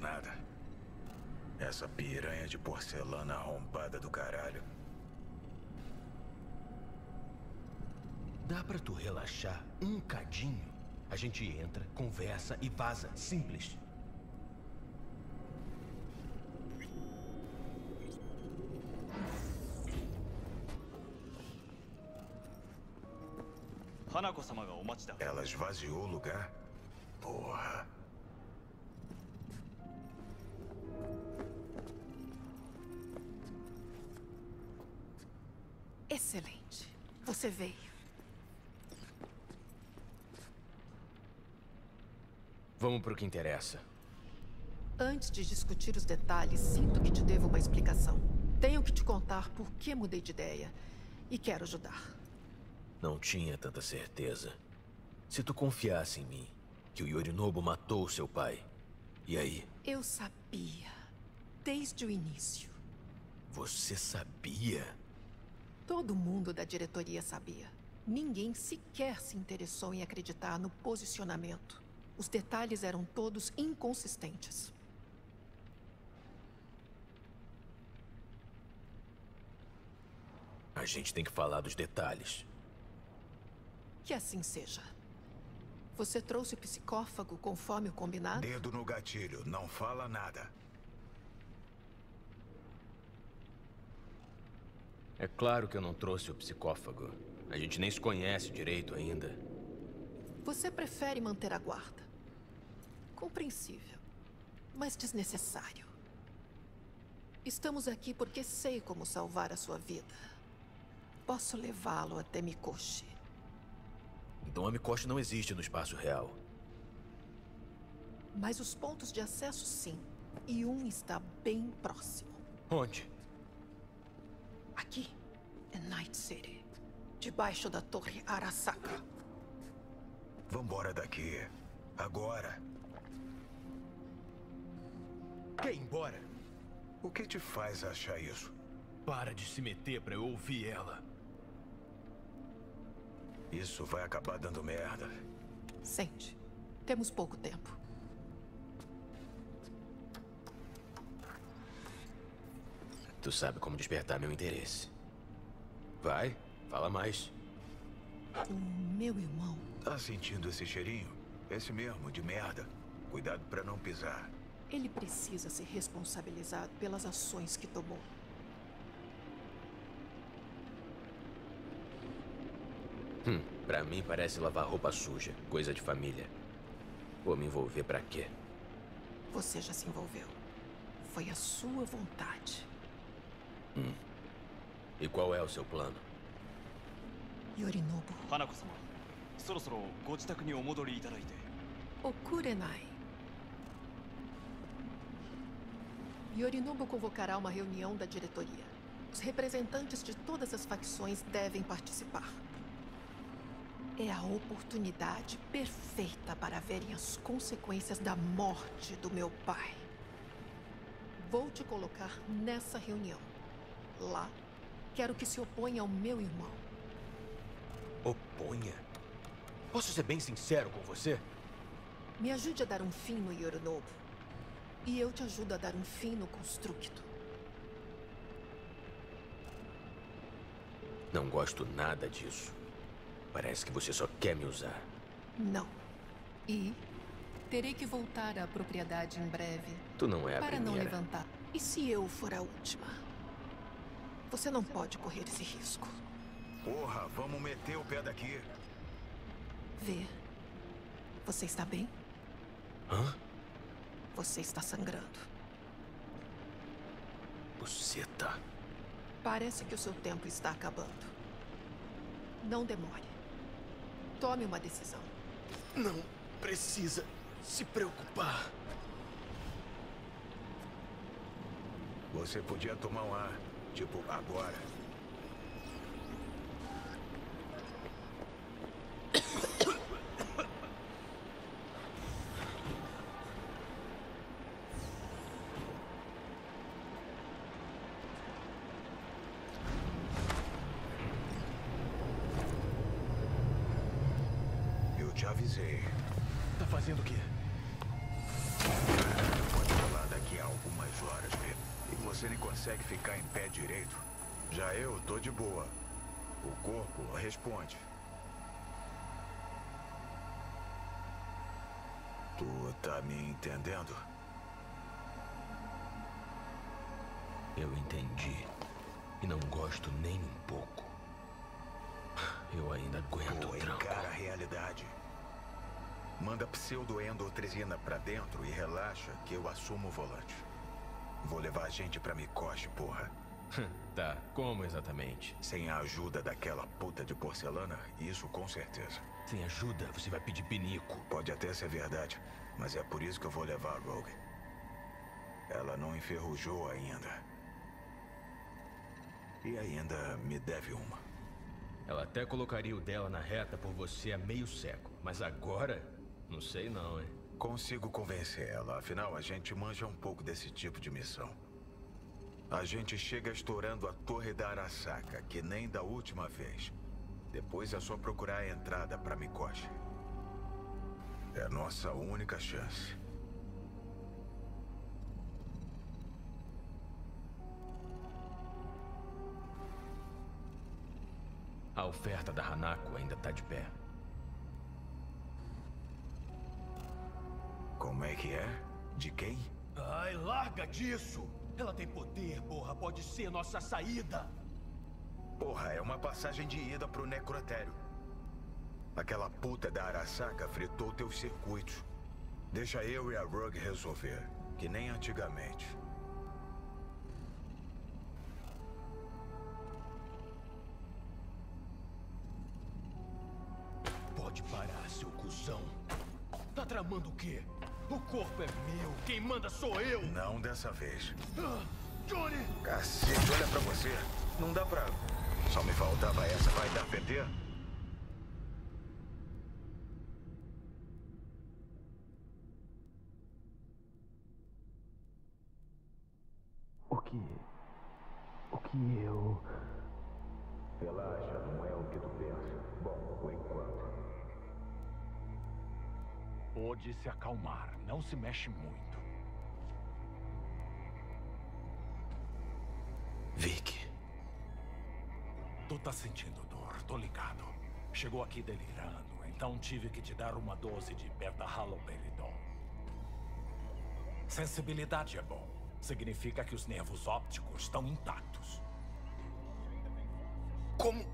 nada. Essa piranha de porcelana arrombada do caralho. Dá pra tu relaxar um cadinho? A gente entra, conversa e vaza. Simples. Ela esvaziou o lugar? Porra. Você veio. Vamos pro que interessa. Antes de discutir os detalhes, sinto que te devo uma explicação. Tenho que te contar por que mudei de ideia. E quero ajudar. Não tinha tanta certeza. Se tu confiasse em mim, que o Yorinobu matou seu pai, e aí? Eu sabia. Desde o início. Você sabia? Todo mundo da diretoria sabia. Ninguém sequer se interessou em acreditar no posicionamento. Os detalhes eram todos inconsistentes. A gente tem que falar dos detalhes. Que assim seja. Você trouxe o psicófago conforme o combinado? Dedo no gatilho, não fala nada. É claro que eu não trouxe o psicófago. A gente nem se conhece direito ainda. Você prefere manter a guarda. Compreensível, mas desnecessário. Estamos aqui porque sei como salvar a sua vida. Posso levá-lo até Mikoshi. Então a Mikoshi não existe no espaço real. Mas os pontos de acesso sim. E um está bem próximo. Onde? Aqui, em Night City. Debaixo da torre Arasaka. Vambora daqui. Agora. Quer ir embora? O que te faz achar isso? Para de se meter pra eu ouvir ela. Isso vai acabar dando merda. Sente. Temos pouco tempo. Tu sabe como despertar meu interesse. Vai, fala mais. O meu irmão. Tá sentindo esse cheirinho? Esse mesmo, de merda. Cuidado pra não pisar. Ele precisa ser responsabilizado pelas ações que tomou. Hum, pra mim parece lavar roupa suja, coisa de família. Vou me envolver pra quê? Você já se envolveu. Foi a sua vontade. Hum. E qual é o seu plano? Yorinobu. 花子様そろそろご自宅にお戻りいただいて Okurenai. Yorinobu convocará uma reunião da diretoria. Os representantes de todas as facções devem participar. É a oportunidade perfeita para verem as consequências da morte do meu pai. Vou te colocar nessa reunião. Lá, quero que se oponha ao meu irmão. Oponha? Posso ser bem sincero com você? Me ajude a dar um fim no Yorinobu. E eu te ajudo a dar um fim no Constructo. Não gosto nada disso. Parece que você só quer me usar. Não. E terei que voltar à propriedade em breve. Tu não é a para não primeira. levantar. E se eu for a última? Você não pode correr esse risco. Porra, vamos meter o pé daqui. Vê. Você está bem? Hã? Você está sangrando. Buceta. Parece que o seu tempo está acabando. Não demore. Tome uma decisão. Não precisa se preocupar. Você podia tomar um ar. Tipo, agora. Eu te avisei. Tá fazendo o quê? E você nem consegue ficar em pé direito. Já eu tô de boa. O corpo responde. Tu tá me entendendo? Eu entendi. E não gosto nem um pouco. Eu ainda aguento Pô, o tranco. encara a realidade. Manda pseudoendotresina pra dentro e relaxa que eu assumo o volante. Vou levar a gente pra Mikoshi, porra. tá, como exatamente? Sem a ajuda daquela puta de porcelana, isso com certeza. Sem ajuda, você vai pedir pinico. Pode até ser verdade, mas é por isso que eu vou levar a Rogue. Ela não enferrujou ainda. E ainda me deve uma. Ela até colocaria o dela na reta por você há meio século. Mas agora, não sei não, hein? Consigo convencer ela, afinal a gente manja um pouco desse tipo de missão. A gente chega estourando a torre da Arasaka, que nem da última vez. Depois é só procurar a entrada para Mikoshi. É a nossa única chance. A oferta da Hanako ainda tá de pé. Como é que é? De quem? Ai, larga disso! Ela tem poder, porra. Pode ser nossa saída. Porra, é uma passagem de ida pro necrotério. Aquela puta da Arasaka fritou teus circuitos. Deixa eu e a Rug resolver, que nem antigamente. Pode parar, seu cuzão. Tá tramando o quê? O corpo é meu. Quem manda sou eu. Não dessa vez. Ah, Johnny! Cacete, olha pra você. Não dá pra... Só me faltava essa, vai dar PT? O que... O que eu... Relaxa, não é o que tu pensa. Bom, por enquanto. Pode se acalmar, não se mexe muito. Vic. Tu tá sentindo dor, tô ligado. Chegou aqui delirando, então tive que te dar uma dose de beta-haloperidol. Sensibilidade é bom. Significa que os nervos ópticos estão intactos. Como...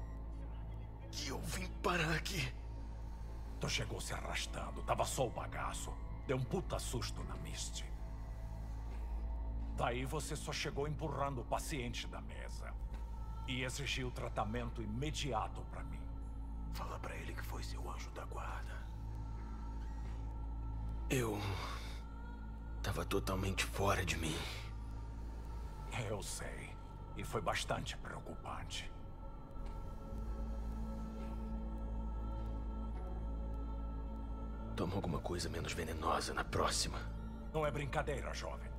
que eu vim parar aqui? Tu chegou se arrastando, tava só o bagaço. Deu um puta susto na Misty. Daí você só chegou empurrando o paciente da mesa. E exigiu tratamento imediato pra mim. Fala pra ele que foi seu anjo da guarda. Eu... Tava totalmente fora de mim. Eu sei. E foi bastante preocupante. Toma alguma coisa menos venenosa na próxima. Não é brincadeira, jovem.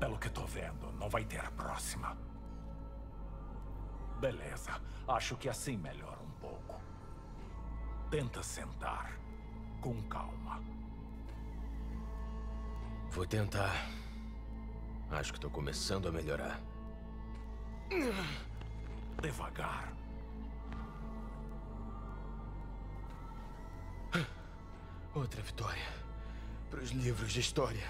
Pelo que tô vendo, não vai ter a próxima. Beleza. Acho que assim melhora um pouco. Tenta sentar. Com calma. Vou tentar. Acho que tô começando a melhorar. Devagar. Outra vitória. Para os livros de história.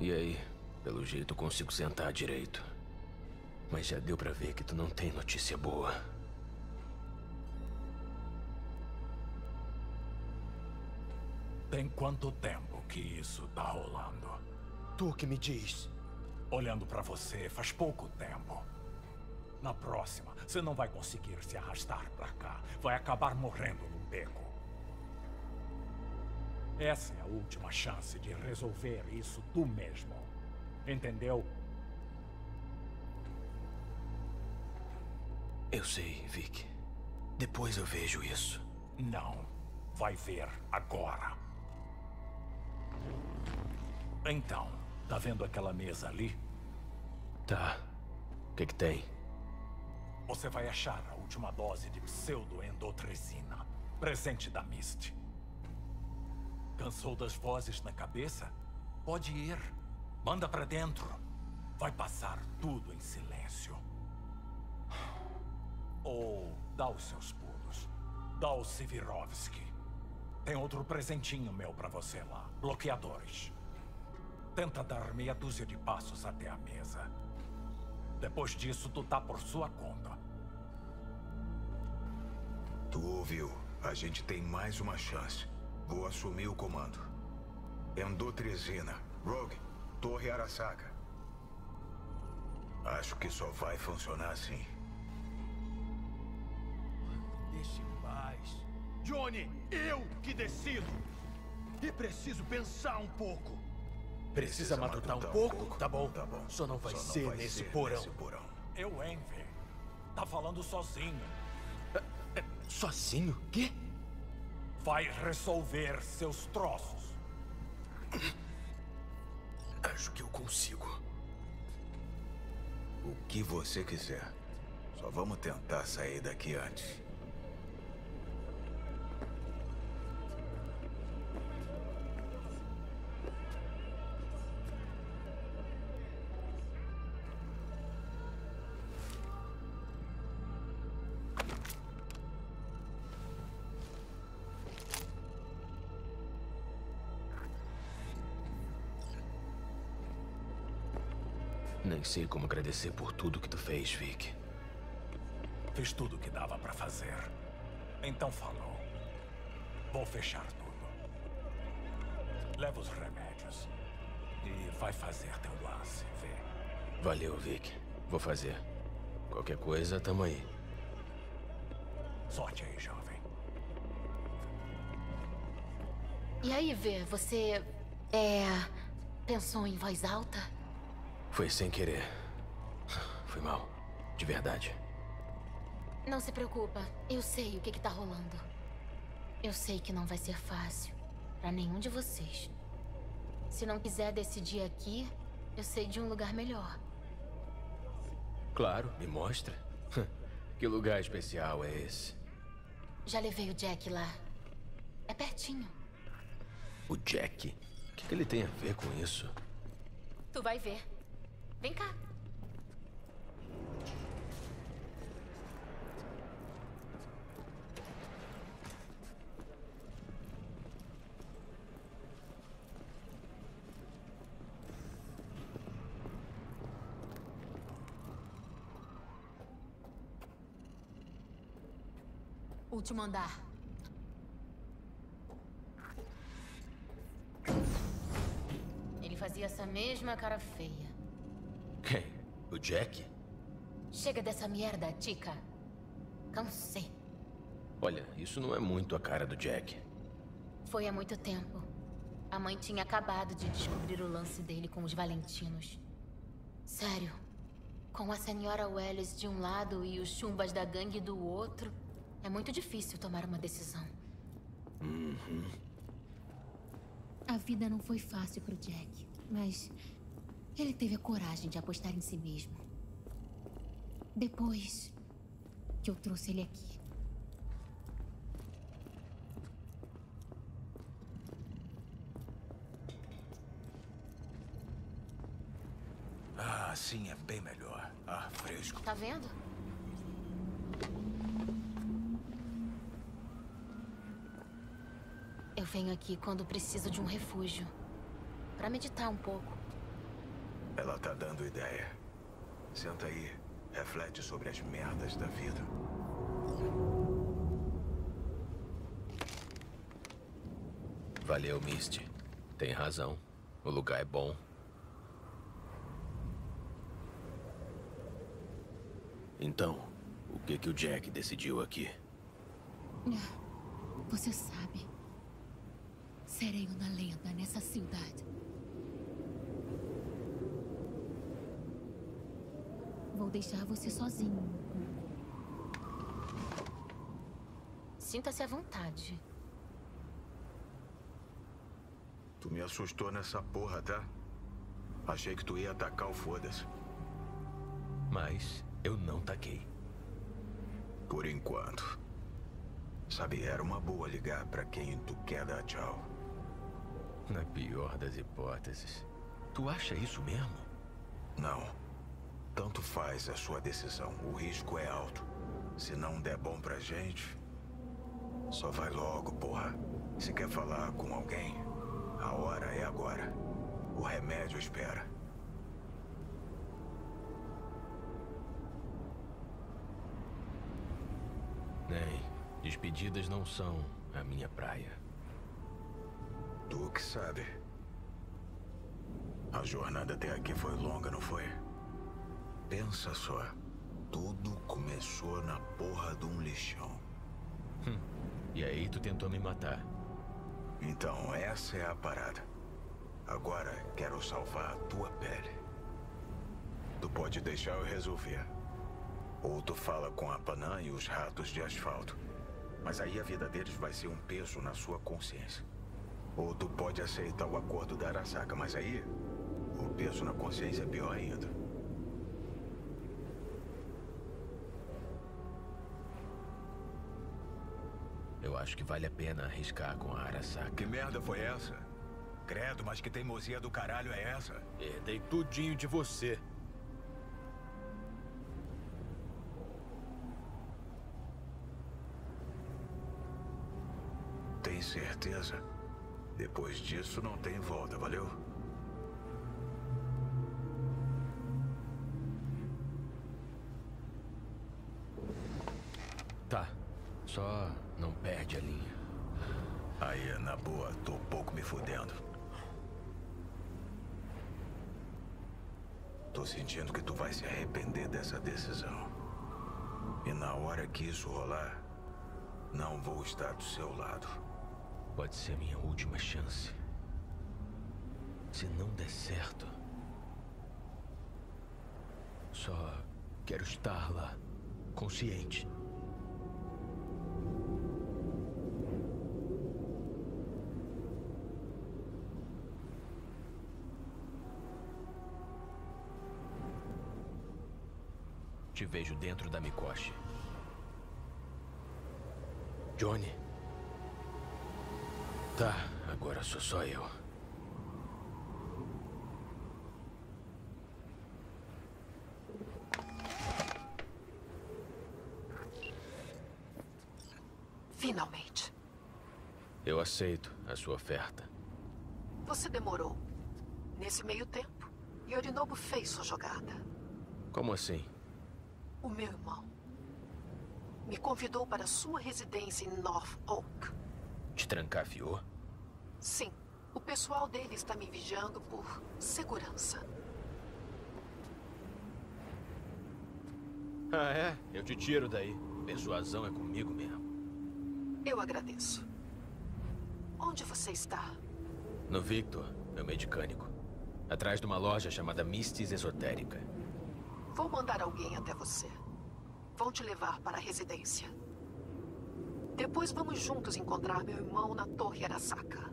E aí? Pelo jeito consigo sentar direito. Mas já deu pra ver que tu não tem notícia boa. Tem quanto tempo que isso tá rolando? Tu que me diz. Olhando pra você, faz pouco tempo. Na próxima, você não vai conseguir se arrastar pra cá. Vai acabar morrendo no beco. Essa é a última chance de resolver isso tu mesmo. Entendeu? Eu sei, Vic. Depois eu vejo isso. Não. Vai ver agora. Então, tá vendo aquela mesa ali? Tá. O que que tem? você vai achar a última dose de pseudoendotresina, presente da Mist. Cansou das vozes na cabeça? Pode ir. Manda pra dentro. Vai passar tudo em silêncio. Ou dá os seus pulos. Dá o Sivirovski. Tem outro presentinho meu pra você lá. Bloqueadores. Tenta dar meia dúzia de passos até a mesa. Depois disso, tu tá por sua conta. Tu ouviu? A gente tem mais uma chance. Vou assumir o comando. Endotresina. Rogue, Torre Arasaka. Acho que só vai funcionar assim. Deixe em paz. Johnny, eu que decido. E preciso pensar um pouco. Precisa, matutar, um, pouco? Tá bom. Tá bom. Só não vai Só ser, não vai nesse, ser porão. nesse porão. Eu, Envy. Tá falando sozinho. É, é, sozinho? Quê? Vai resolver seus troços. Acho que eu consigo. O que você quiser. Só vamos tentar sair daqui antes. Nem sei como agradecer por tudo que tu fez, Vic. Fiz tudo o que dava pra fazer. Então falou. Vou fechar tudo. Leva os remédios. E vai fazer teu lance, vê. Valeu, Vic. Vou fazer. Qualquer coisa, tamo aí. Sorte aí, jovem. E aí, Vê, você... É... Pensou em voz alta? Foi sem querer. Foi mal. De verdade. Não se preocupa. Eu sei o que, que tá rolando. Eu sei que não vai ser fácil. para nenhum de vocês. Se não quiser decidir aqui, eu sei de um lugar melhor. Claro, me mostra. que lugar especial é esse? Já levei o Jack lá. É pertinho. O Jack? O que, que ele tem a ver com isso? Tu vai ver. Vem cá. Último andar. Ele fazia essa mesma cara feia. O Jack? Chega dessa merda, Tika. Cansei. Olha, isso não é muito a cara do Jack. Foi há muito tempo. A mãe tinha acabado de descobrir o lance dele com os Valentinos. Sério. Com a senhora Welles de um lado e os chumbas da gangue do outro, é muito difícil tomar uma decisão. Uhum. A vida não foi fácil pro Jack, mas ele teve a coragem de apostar em si mesmo. Depois que eu trouxe ele aqui. Ah, assim é bem melhor. Ah, fresco. Tá vendo? Eu venho aqui quando preciso de um refúgio. Para meditar um pouco. Ela tá dando ideia. Senta aí. Reflete sobre as merdas da vida. Valeu, Misty. Tem razão. O lugar é bom. Então, o que que o Jack decidiu aqui? Você sabe. Serei uma lenda nessa cidade. Vou deixar você sozinho. Sinta-se à vontade. Tu me assustou nessa porra, tá? Achei que tu ia atacar o foda-se. Mas eu não taquei. Por enquanto. Sabe, era uma boa ligar pra quem tu quer dar tchau. Na pior das hipóteses. Tu acha isso mesmo? Não. Tanto faz a sua decisão. O risco é alto. Se não der bom pra gente, só vai logo, porra. Se quer falar com alguém, a hora é agora. O remédio espera. Nem. Despedidas não são a minha praia. Tu que sabe. A jornada até aqui foi longa, não foi? Pensa só. Tudo começou na porra de um lixão. Hum. E aí tu tentou me matar. Então, essa é a parada. Agora quero salvar a tua pele. Tu pode deixar eu resolver. Ou tu fala com a Panã e os ratos de asfalto. Mas aí a vida deles vai ser um peso na sua consciência. Ou tu pode aceitar o acordo da Arasaka, mas aí o peso na consciência é pior ainda. Eu acho que vale a pena arriscar com a Arasaka. Que merda foi essa? Credo, mas que teimosia do caralho é essa? Herdei tudinho de você. Tem certeza? Depois disso não tem volta, valeu? Tá. Só não perde a linha. Aí, na boa, tô pouco me fudendo. Tô sentindo que tu vai se arrepender dessa decisão. E na hora que isso rolar, não vou estar do seu lado. Pode ser minha última chance. Se não der certo. Só quero estar lá, consciente. Te vejo dentro da Mikoshi. Johnny. Tá, agora sou só eu. Finalmente. Eu aceito a sua oferta. Você demorou. Nesse meio tempo, Yorinobu fez sua jogada. Como assim? O meu irmão me convidou para sua residência em North Oak. Te trancafiou? Sim. O pessoal dele está me vigiando por segurança. Ah, é? Eu te tiro daí. Persuasão é comigo mesmo. Eu agradeço. Onde você está? No Victor, meu medicânico. Atrás de uma loja chamada Mistis Esotérica. Vou mandar alguém até você. Vão te levar para a residência. Depois vamos juntos encontrar meu irmão na Torre Arasaka.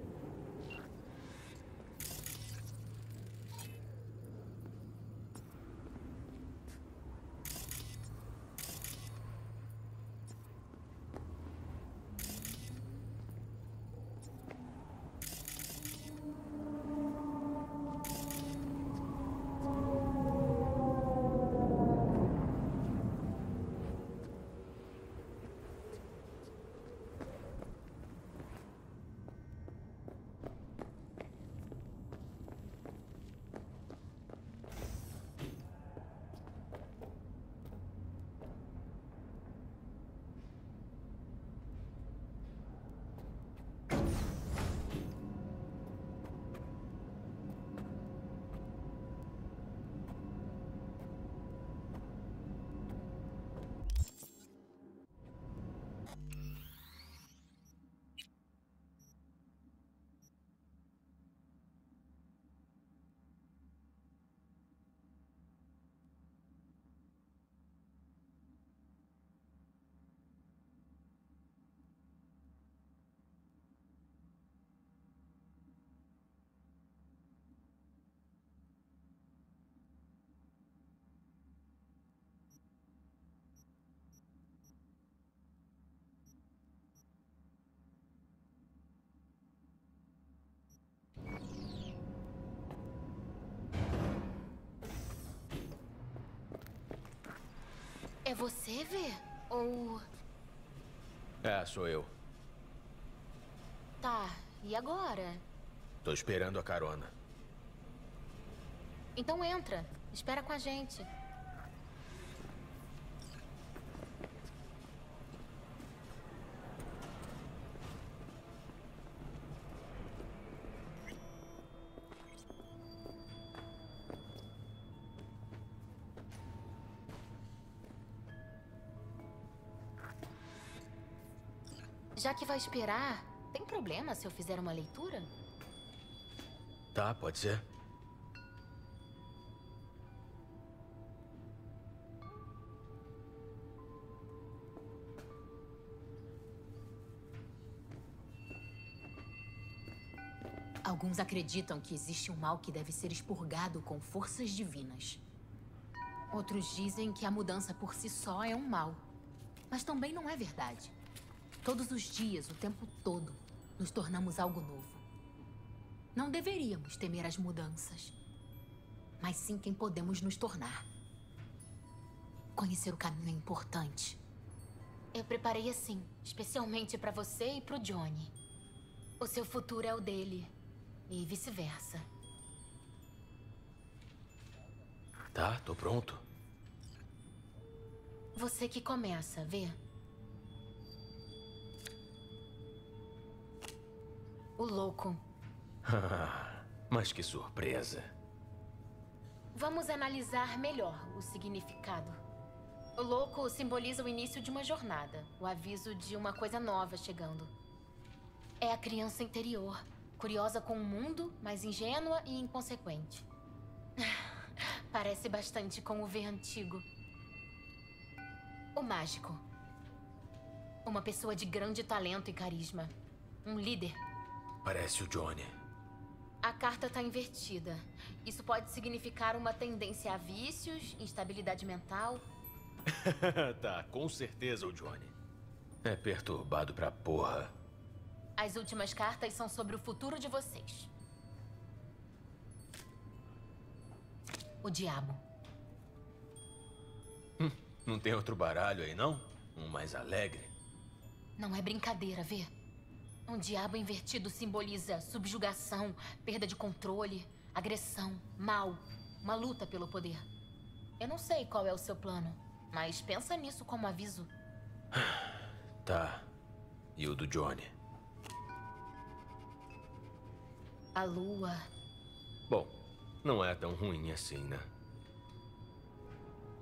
Você, Vê? Ou... É, sou eu. Tá, e agora? Tô esperando a carona. Então entra. Espera com a gente. Que vai esperar, tem problema se eu fizer uma leitura? Tá, pode ser. Alguns acreditam que existe um mal que deve ser expurgado com forças divinas. Outros dizem que a mudança por si só é um mal. Mas também não é verdade. Todos os dias, o tempo todo, nos tornamos algo novo. Não deveríamos temer as mudanças, mas sim quem podemos nos tornar. Conhecer o caminho é importante. Eu preparei assim, especialmente para você e para o Johnny. O seu futuro é o dele, e vice-versa. Tá, tô pronto. Você que começa, vê? O louco. Mas que surpresa. Vamos analisar melhor o significado. O louco simboliza o início de uma jornada, o aviso de uma coisa nova chegando. É a criança interior, curiosa com o mundo, mas ingênua e inconsequente. Parece bastante com o V antigo. O mágico. Uma pessoa de grande talento e carisma. Um líder Parece o Johnny. A carta está invertida. Isso pode significar uma tendência a vícios, instabilidade mental. tá, com certeza o Johnny. É perturbado pra porra. As últimas cartas são sobre o futuro de vocês. O diabo. Hum, não tem outro baralho aí, não? Um mais alegre? Não é brincadeira, vê? Um diabo invertido simboliza subjugação, perda de controle, agressão, mal, uma luta pelo poder. Eu não sei qual é o seu plano, mas pensa nisso como aviso. Tá. E o do Johnny? A lua. Bom, não é tão ruim assim, né?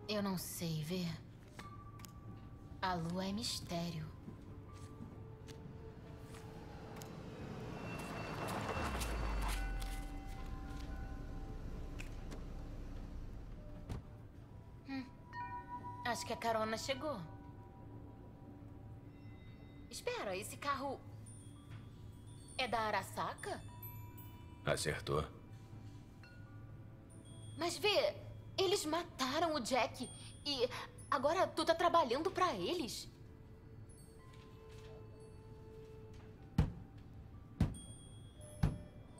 Eu não sei, vê. A lua é mistério. Acho que a carona chegou. Espera, esse carro... É da Arasaka? Acertou. Mas vê, eles mataram o Jack e agora tu tá trabalhando pra eles?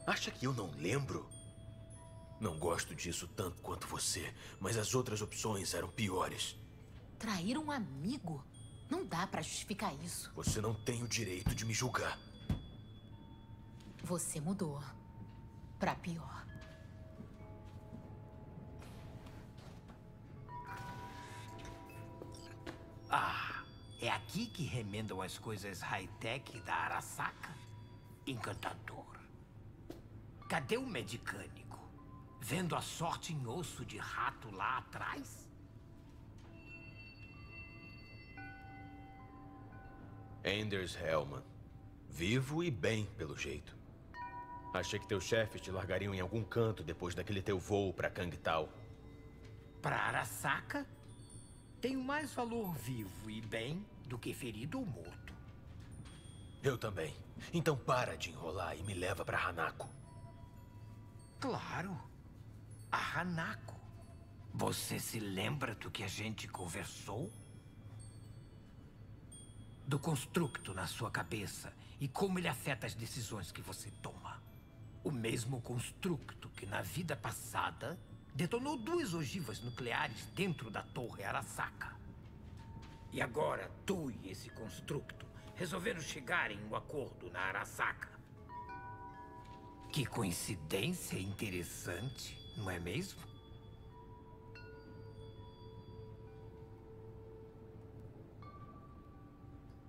Acha que eu não lembro? Não gosto disso tanto quanto você, mas as outras opções eram piores. Trair um amigo? Não dá pra justificar isso. Você não tem o direito de me julgar. Você mudou. Pra pior. Ah, é aqui que remendam as coisas high-tech da Arasaka? Encantador. Cadê o medicânico? Vendo a sorte em osso de rato lá atrás? Anders Hellman. Vivo e bem, pelo jeito. Achei que teus chefes te largariam em algum canto depois daquele teu voo para Kangtao. Para Arasaka? Tenho mais valor vivo e bem do que ferido ou morto. Eu também. Então para de enrolar e me leva para Hanako. Claro. A Hanako. Você se lembra do que a gente conversou? do constructo na sua cabeça e como ele afeta as decisões que você toma. O mesmo constructo que na vida passada detonou duas ogivas nucleares dentro da Torre Arasaka. E agora, tu e esse constructo resolveram chegar em um acordo na Arasaka. Que coincidência interessante, não é mesmo?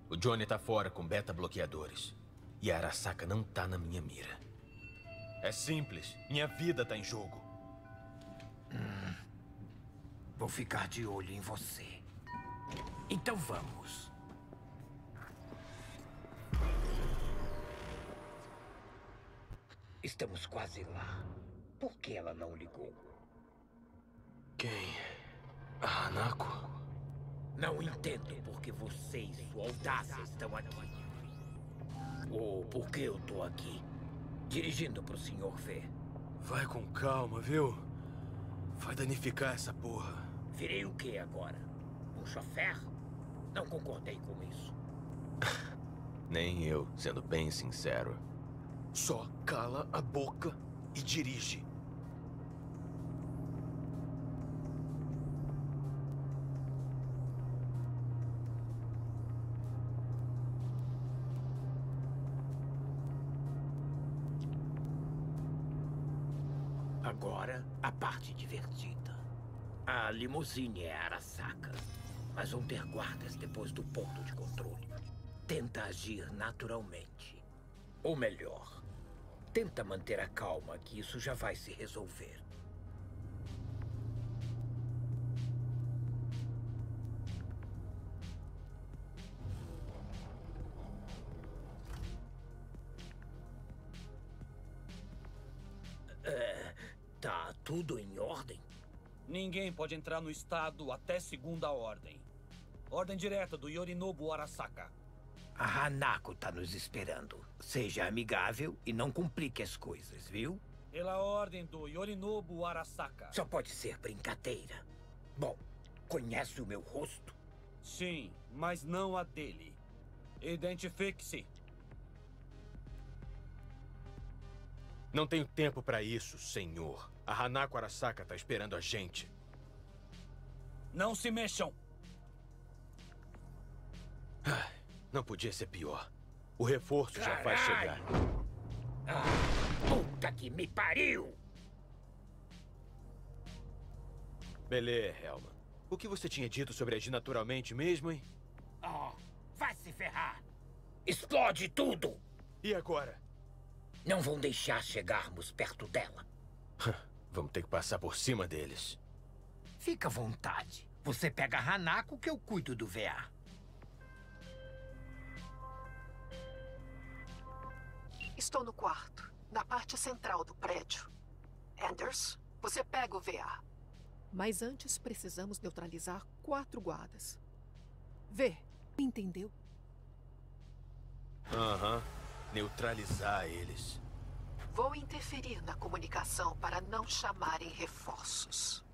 O Johnny tá fora com beta-bloqueadores. E a Arasaka não tá na minha mira. É simples. Minha vida tá em jogo. Hum. Vou ficar de olho em você. Então vamos. Estamos quase lá. Por que ela não ligou? Quem? A Hanako? Não entendo por que você e sua audácia estão aqui. Ou por que eu tô aqui, dirigindo pro Sr. V. Vai com calma, viu? Vai danificar essa porra. Virei o que agora? Um chofer? Não concordei com isso. Nem eu, sendo bem sincero. Só cala a boca e dirige. Agora, a parte divertida. A limusine é Arasaka, mas vão ter guardas depois do ponto de controle. Tenta agir naturalmente. Ou melhor, tenta manter a calma que isso já vai se resolver. É, tá tudo em ordem? Ninguém pode entrar no estado até segunda ordem. Ordem direta do Yorinobu Arasaka. A Hanako tá nos esperando. Seja amigável e não complique as coisas, viu? Pela ordem do Yorinobu Arasaka. Só pode ser brincadeira. Bom, conhece o meu rosto? Sim, mas não a dele. Identifique-se. Não tenho tempo para isso, senhor. A Hanako Arasaka tá esperando a gente. Não se mexam! Ah, não podia ser pior. O reforço já vai chegar. Ah, puta que me pariu! Beleza, Helman. O que você tinha dito sobre agir naturalmente mesmo, hein? Oh, vai se ferrar! Explode tudo! E agora? Não vão deixar chegarmos perto dela. Vamos ter que passar por cima deles. Fica à vontade. Você pega Hanako que eu cuido do VA. Estou no quarto, na parte central do prédio. Anders, você pega o VA. Mas antes precisamos neutralizar quatro guardas. Vê, entendeu? Aham. Uhum. Neutralizar eles. Vou interferir na comunicação para não chamarem reforços.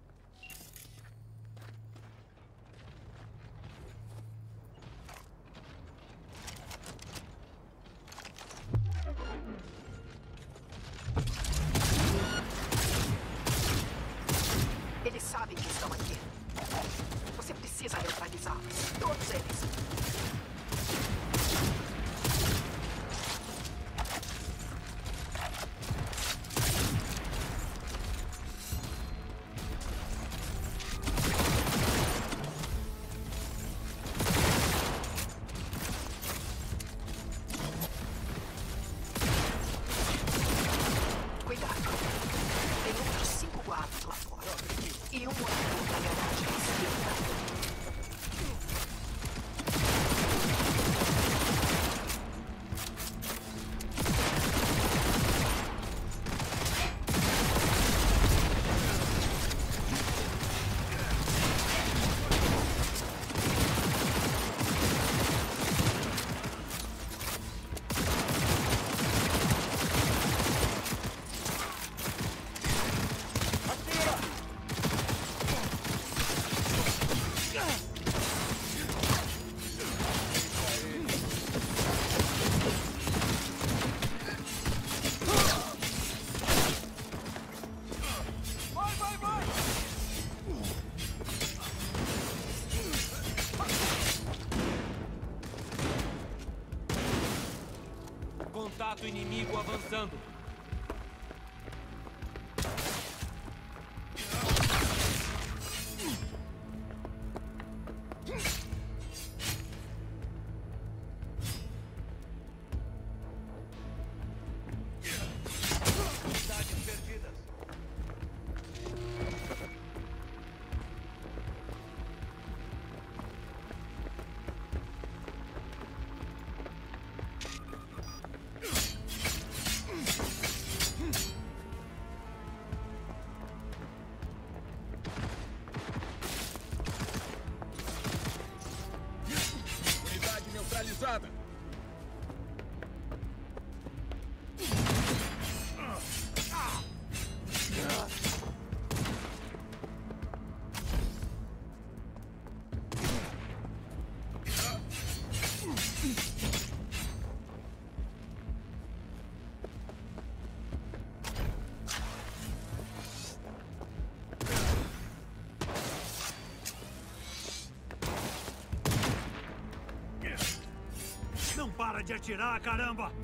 Para de atirar, caramba!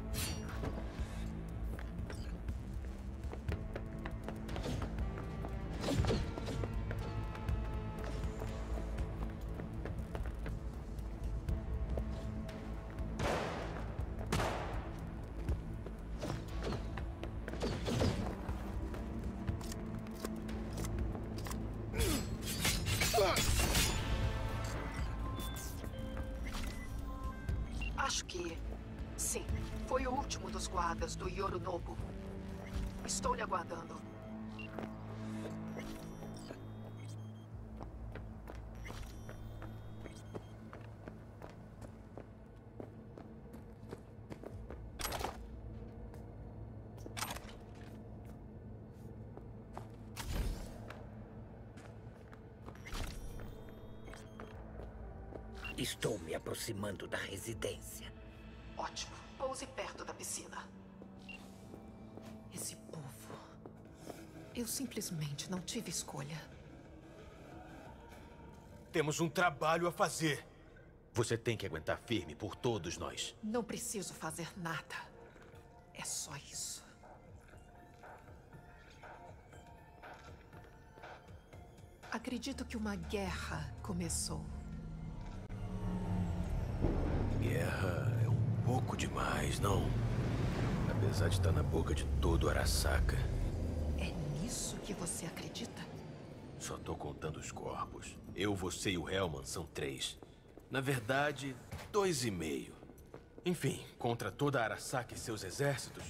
Do Yorunobu. Estou lhe aguardando. Estou me aproximando da residência. Ótimo. Pouse perto da piscina. Eu simplesmente não tive escolha. Temos um trabalho a fazer. Você tem que aguentar firme por todos nós. Não preciso fazer nada. É só isso. Acredito que uma guerra começou. Guerra é um pouco demais, não? Apesar de estar na boca de todo Arasaka que você acredita? Só tô contando os corpos. Eu, você e o Hellman são três. Na verdade, dois e meio. Enfim, contra toda a Arasaka e seus exércitos,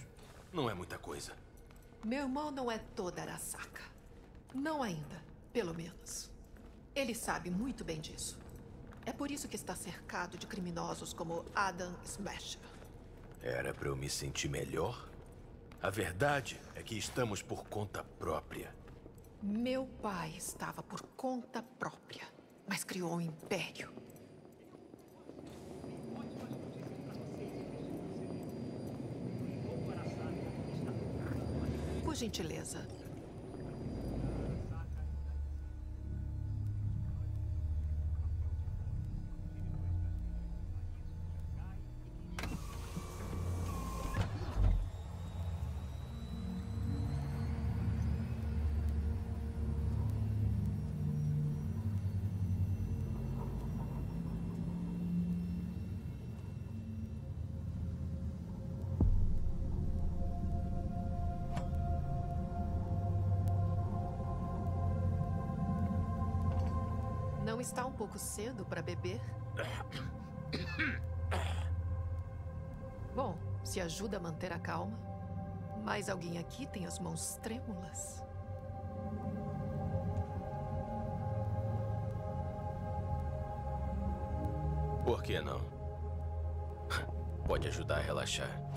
não é muita coisa. Meu irmão não é toda Arasaka. Não ainda, pelo menos. Ele sabe muito bem disso. É por isso que está cercado de criminosos como Adam Smasher. Era para eu me sentir melhor? A verdade é que estamos por conta própria. Meu pai estava por conta própria, mas criou um império. Por gentileza, pouco cedo para beber? Bom, se ajuda a manter a calma. Mais alguém aqui tem as mãos trêmulas? Por que não? Pode ajudar a relaxar.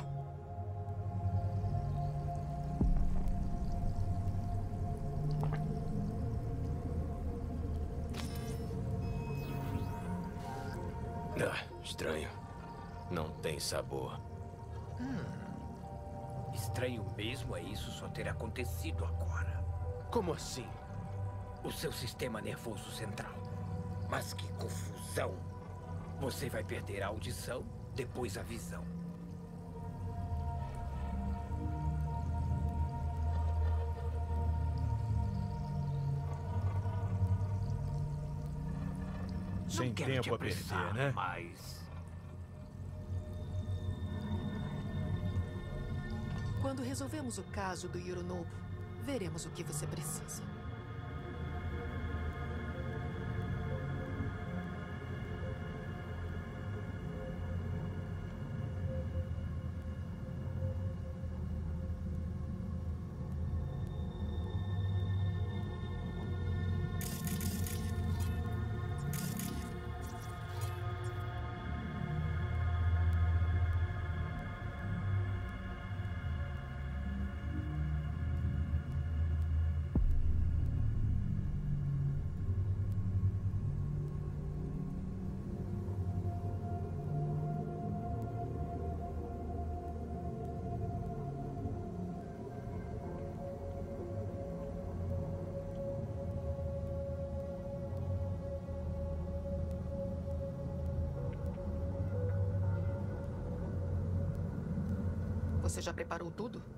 sabor. Hum. Estranho mesmo é isso só ter acontecido agora. Como assim? O seu sistema nervoso central. Mas que confusão! Você vai perder a audição, depois a visão. Sem tempo te a perder, né? Mas Quando resolvemos o caso do Yoronobu, veremos o que você precisa. Já preparou tudo?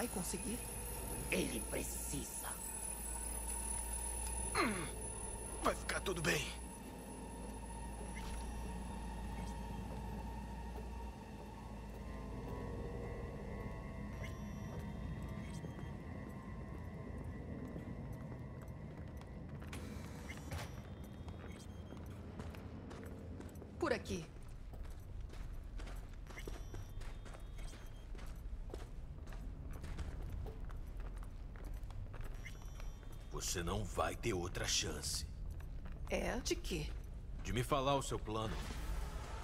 Vai conseguir? Ele precisa. Vai ficar tudo bem. Por aqui. Você não vai ter outra chance É de quê? de me falar o seu plano.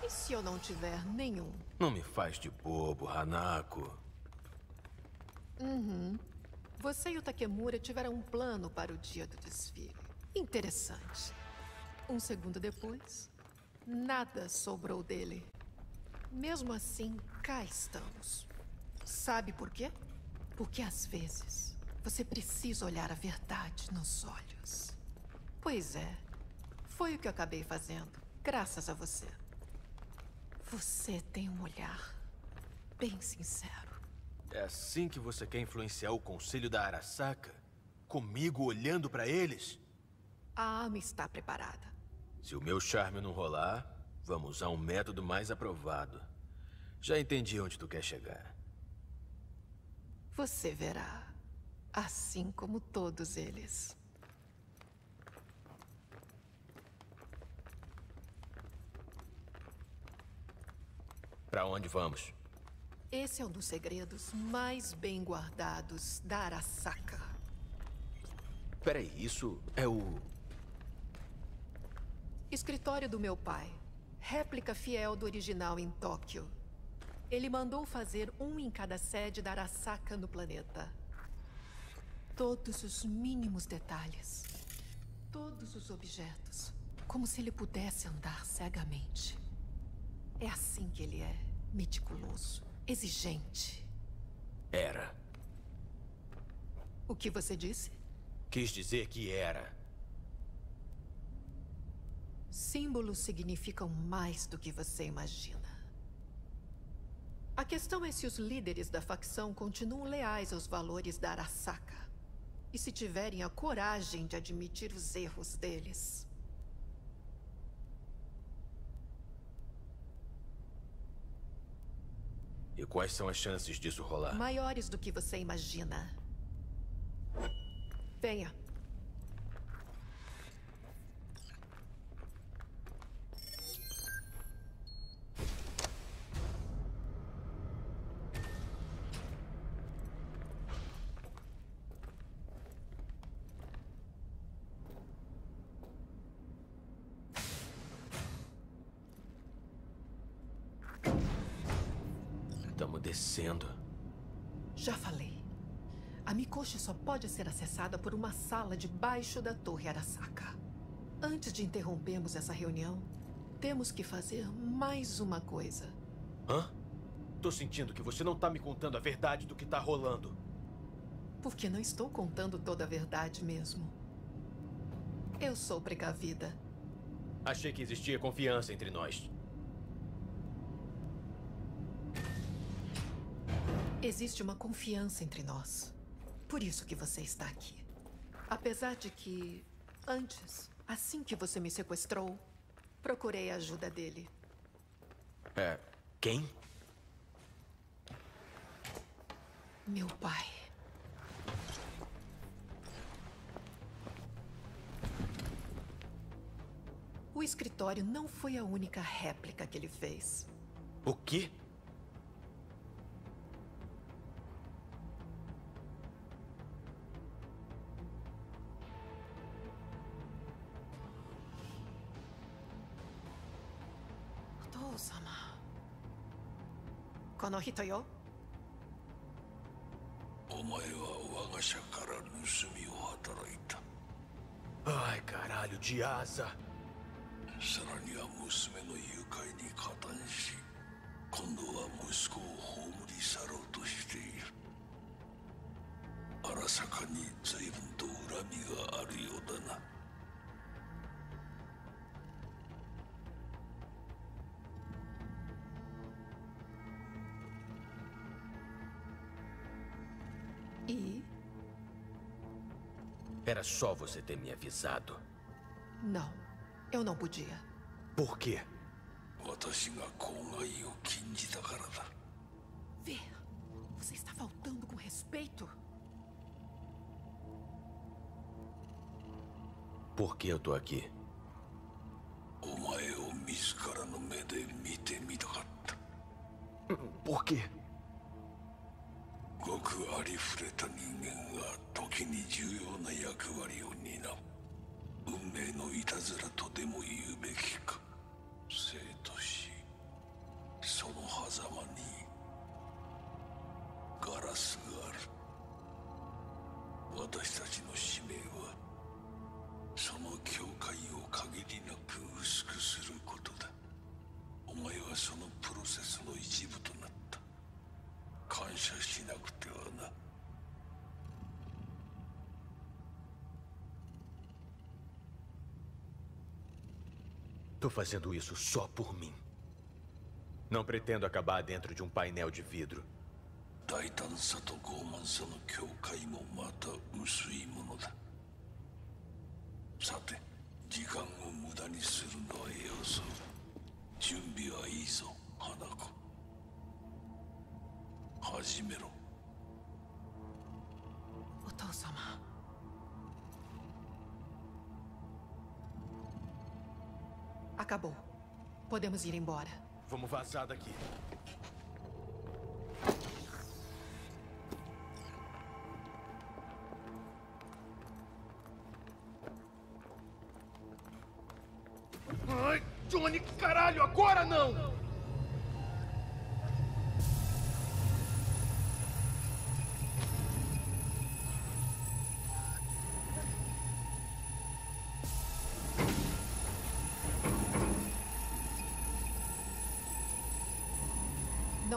E se eu não tiver nenhum? Não me faz de bobo, Hanako. Uhum. Você e o Takemura tiveram um plano para o dia do desfile. Interessante. Um segundo depois, nada sobrou dele. Mesmo assim, cá estamos. Sabe por quê? Porque às vezes você precisa olhar a verdade nos olhos. Pois é, foi o que eu acabei fazendo, graças a você. Você tem um olhar bem sincero. É assim que você quer influenciar o conselho da Arasaka? Comigo olhando pra eles? A arma está preparada. Se o meu charme não rolar, vamos usar um método mais aprovado. Já entendi onde tu quer chegar. Você verá. Assim como todos eles. Pra onde vamos? Esse é um dos segredos mais bem guardados da Arasaka. Peraí, isso é o. Escritório do meu pai. Réplica fiel do original em Tóquio. Ele mandou fazer um em cada sede da Arasaka no planeta. Todos os mínimos detalhes. Todos os objetos. Como se ele pudesse andar cegamente. É assim que ele é. Meticuloso. Exigente. Era. O que você disse? Quis dizer que era. Símbolos significam mais do que você imagina. A questão é se os líderes da facção continuam leais aos valores da Arasaka. E se tiverem a coragem de admitir os erros deles. E quais são as chances disso rolar? Maiores do que você imagina. Venha. Pode ser acessada por uma sala debaixo da Torre Arasaka. Antes de interrompermos essa reunião, Temos que fazer mais uma coisa. Hã? Tô sentindo que você não tá me contando a verdade do que tá rolando. Porque não estou contando toda a verdade mesmo. Eu sou precavida. Achei que existia confiança entre nós. Existe uma confiança entre nós. Por isso que você está aqui. Apesar de que, antes, assim que você me sequestrou, procurei a ajuda dele. É. Quem? Meu pai. O escritório não foi a única réplica que ele fez. O quê? この人よ。お前は我が社から盗みを働いた Ai, caralho, de asa. さらには娘の誘拐に加担し今度は息子を葬り去ろうとしている荒坂に随分と恨みがあるようだな Era só você ter me avisado. Não, eu não podia. Por quê? Vê, você está faltando com respeito. Por que eu tô aqui? Por quê? ごくありふれた人間が時に重要な役割を担う。運命のいたずらとでも言うべきか。正 Tô fazendo isso só por mim. Não pretendo acabar dentro de um painel de vidro. 大 Acabou. Podemos ir embora. Vamos vazar daqui. Ai, Johnny, caralho, agora não!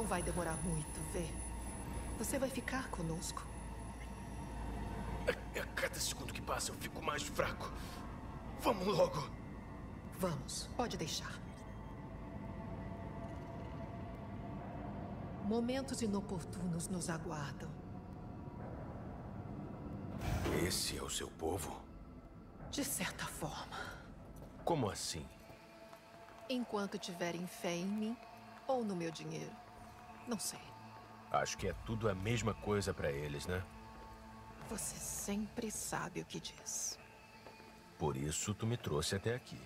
Vai demorar muito, vê. Você vai ficar conosco. A cada segundo que passa eu fico mais fraco. Vamos logo. Vamos, pode deixar. Momentos inoportunos nos aguardam. Esse é o seu povo? De certa forma. Como assim? Enquanto tiverem fé em mim ou no meu dinheiro. Não sei. Acho que é tudo a mesma coisa pra eles, né? Você sempre sabe o que diz. Por isso tu me trouxe até aqui.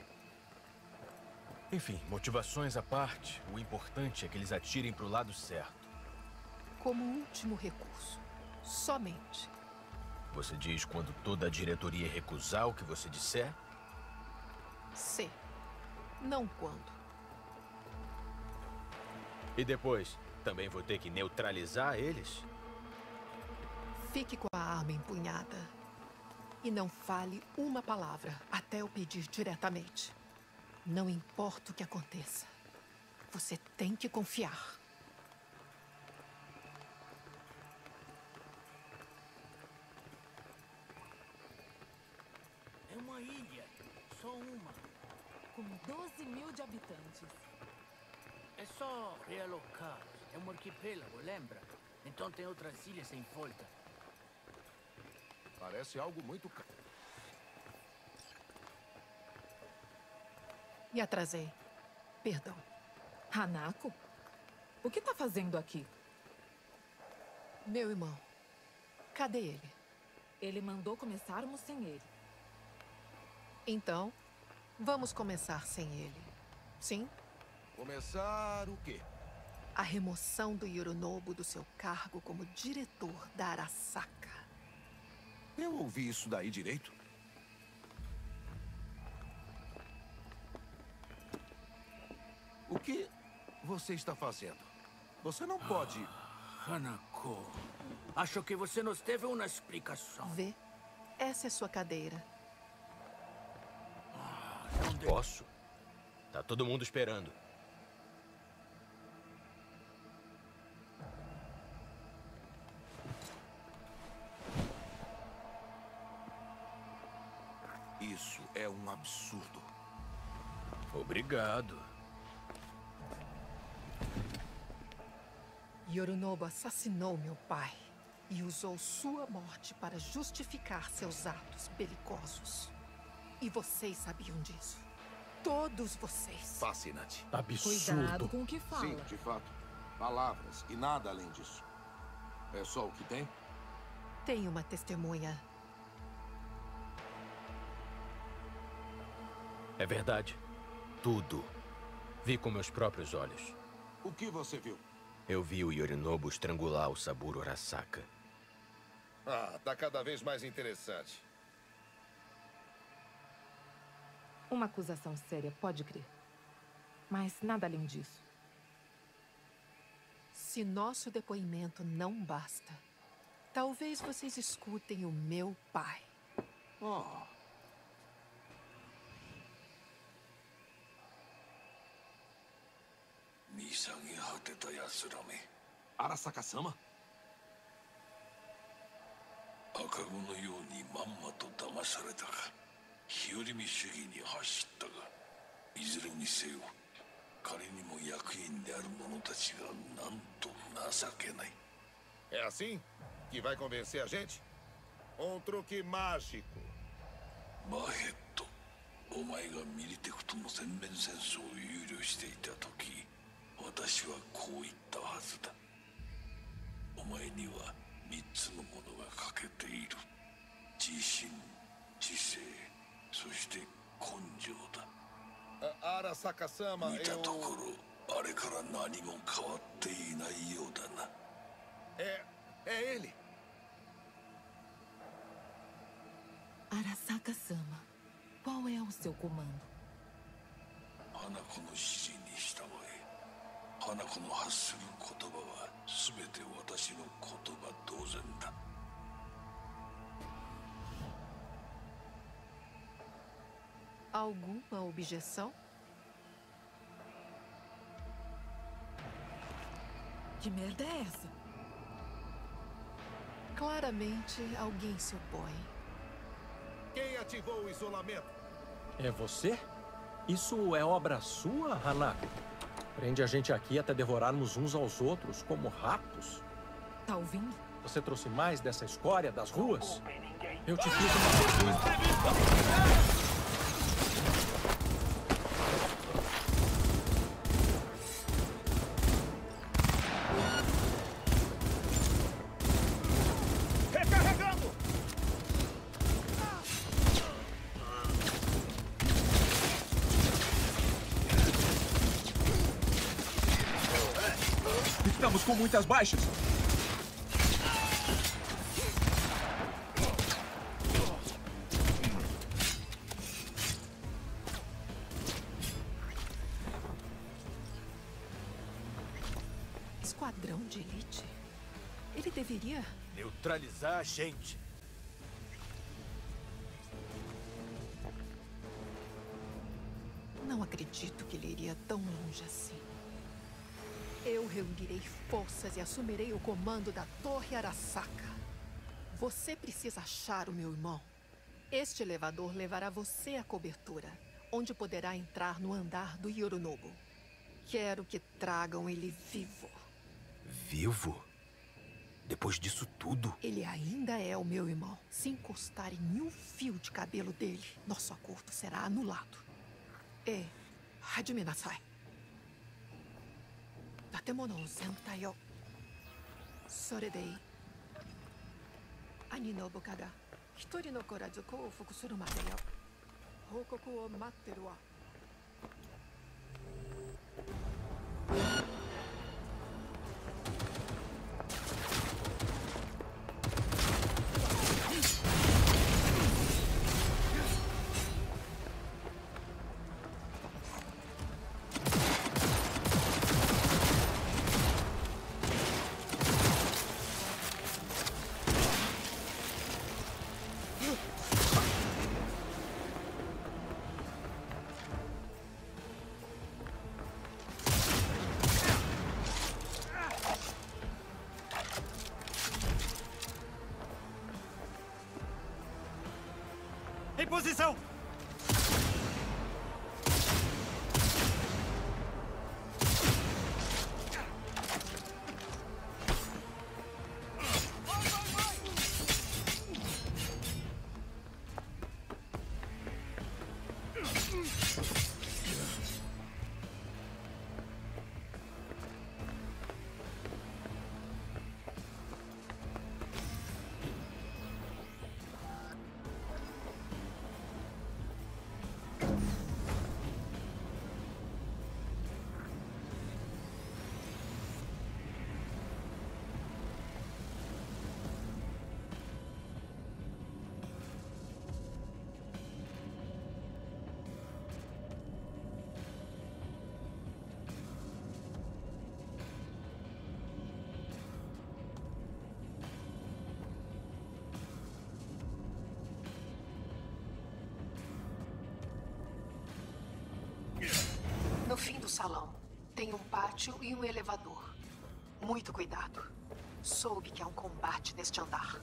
Enfim, motivações à parte, o importante é que eles atirem pro lado certo. Como último recurso. Somente. Você diz quando toda a diretoria recusar o que você disser? Se. Não quando. E depois, também vou ter que neutralizar eles? Fique com a arma empunhada. E não fale uma palavra até eu pedir diretamente. Não importa o que aconteça, você tem que confiar. É uma ilha, só uma. Com 12 mil de habitantes. É só realocar. É um arquipélago, lembra? Então tem outras ilhas em volta. Parece algo muito caro. Me atrasei. Perdão. Hanako? O que tá fazendo aqui? Meu irmão. Cadê ele? Ele mandou começarmos sem ele. Então, vamos começar sem ele. Sim? Começar o quê? A remoção do Yoronobu do seu cargo como diretor da Arasaka. Eu ouvi isso daí direito? O que você está fazendo? Você não pode... Ah, Hanako, acho que você nos teve uma explicação. Vê, essa é sua cadeira. Posso? Tá todo mundo esperando. Obrigado. Yorunobu assassinou meu pai e usou sua morte para justificar seus atos belicosos. E vocês sabiam disso. Todos vocês. Fascinante. Cuidado com o que fala. Sim, de fato. Palavras e nada além disso. É só o que tem? Tem uma testemunha. É verdade. Tudo. Vi com meus próprios olhos. O que você viu? Eu vi o Yorinobu estrangular o Saburo Arasaka. Ah, tá cada vez mais interessante. Uma acusação séria, pode crer. Mas nada além disso. Se nosso depoimento não basta, talvez vocês escutem o meu pai. Oh. Arasaka-sama? 赤子のようにまんまと騙されたか日和見主義に走ったがいずれにせよ仮にも役員である者たちがなんと情けない É assim que vai convencer a gente? Um truque mágico. マーヘッドお前がミリテクとの全面戦争を憂慮していた時私はこう言ったはずだお前には三つのものが欠けている自信知性そして根性だ Arasaka-sama, 見た.ところあれから何も変わっていないようだな É... é ele. Arasaka-sama, qual é o seu comando? 花子の指示に従え花子の発する言葉は全て私の言葉同然だ Alguma objeção? Que merda é essa? Claramente alguém se opõe. Quem ativou o isolamento? É você? Isso é obra sua, Hanako? Prende a gente aqui até devorarmos uns aos outros como ratos? Tá ouvindo? Você trouxe mais dessa escória das ruas? Eu te fiz uma pergunta. Estamos com muitas baixas. Esquadrão de elite? Ele deveria. Neutralizar a gente. Não acredito que ele iria tão longe assim. Eu reunirei forças e assumirei o comando da Torre Arasaka. Você precisa achar o meu irmão. Este elevador levará você à cobertura, onde poderá entrar no andar do Yorunobu. Quero que tragam ele vivo. Vivo? Depois disso tudo? Ele ainda é o meu irmão. Se encostar em um fio de cabelo dele, nosso acordo será anulado. E, hajime nasai. 建物を全体を。それでいい。兄の部下が一人の子ら族を伏するまでよ。報告を待ってるわ。Posição! No fim do salão, tem um pátio e um elevador. Muito cuidado. Soube que há um combate neste andar.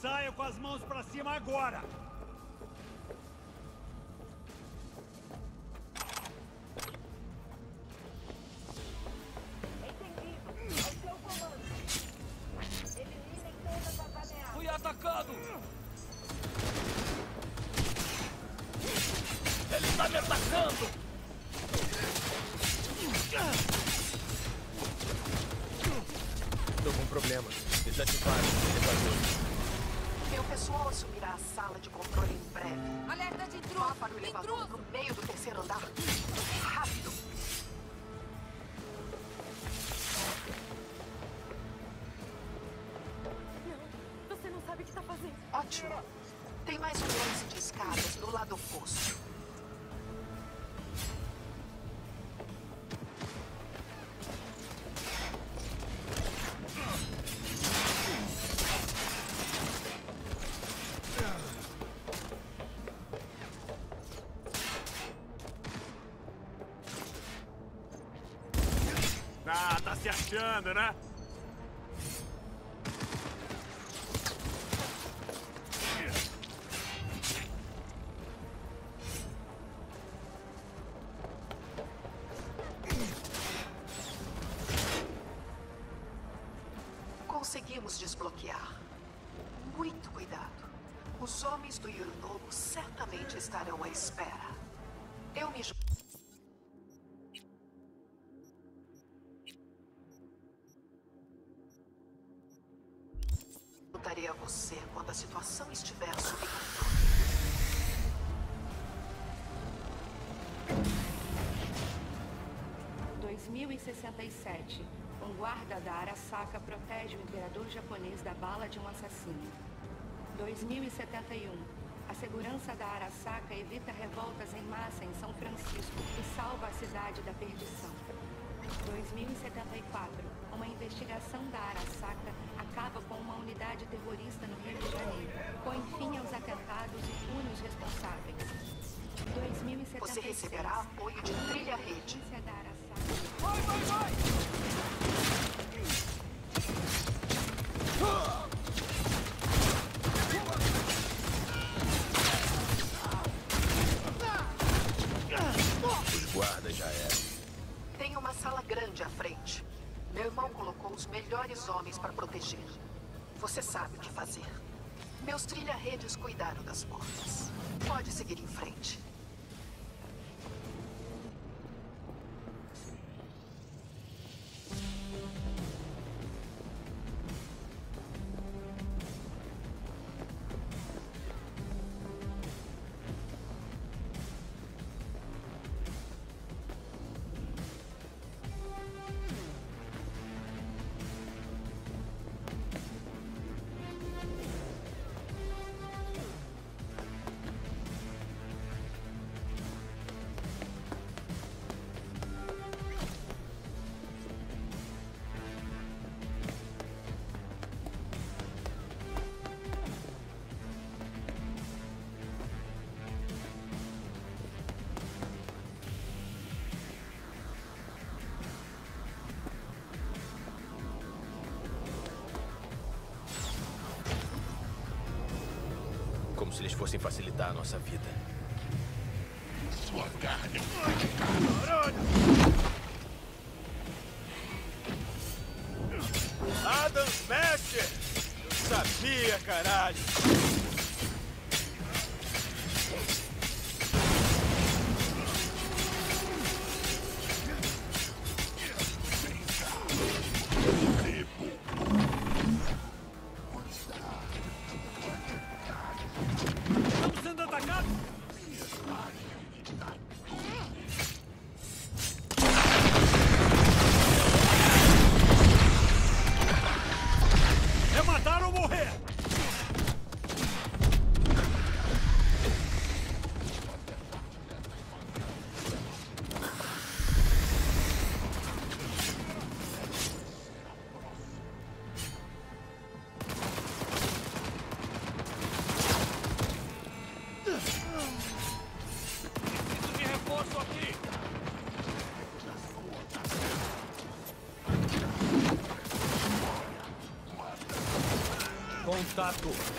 Saia com as mãos pra cima agora! Achando, né? 2067. Um guarda da Arasaka protege o imperador japonês da bala de um assassino. 2071. A segurança da Arasaka evita revoltas em massa em São Francisco e salva a cidade da perdição. 2074. Uma investigação da Arasaka acaba com uma unidade terrorista no Rio de Janeiro. Põe fim aos atentados e pune os responsáveis. 2078. Você receberá apoio de trilha-rede. Vai, Tem uma sala grande à frente. Meu irmão colocou os melhores homens para proteger. Você sabe o que fazer. Meus trilha-redes cuidaram das portas. Pode seguir em frente. Como se eles fossem facilitar a nossa vida. Sua carne. Adam Smasher! Eu sabia, caralho! Contato!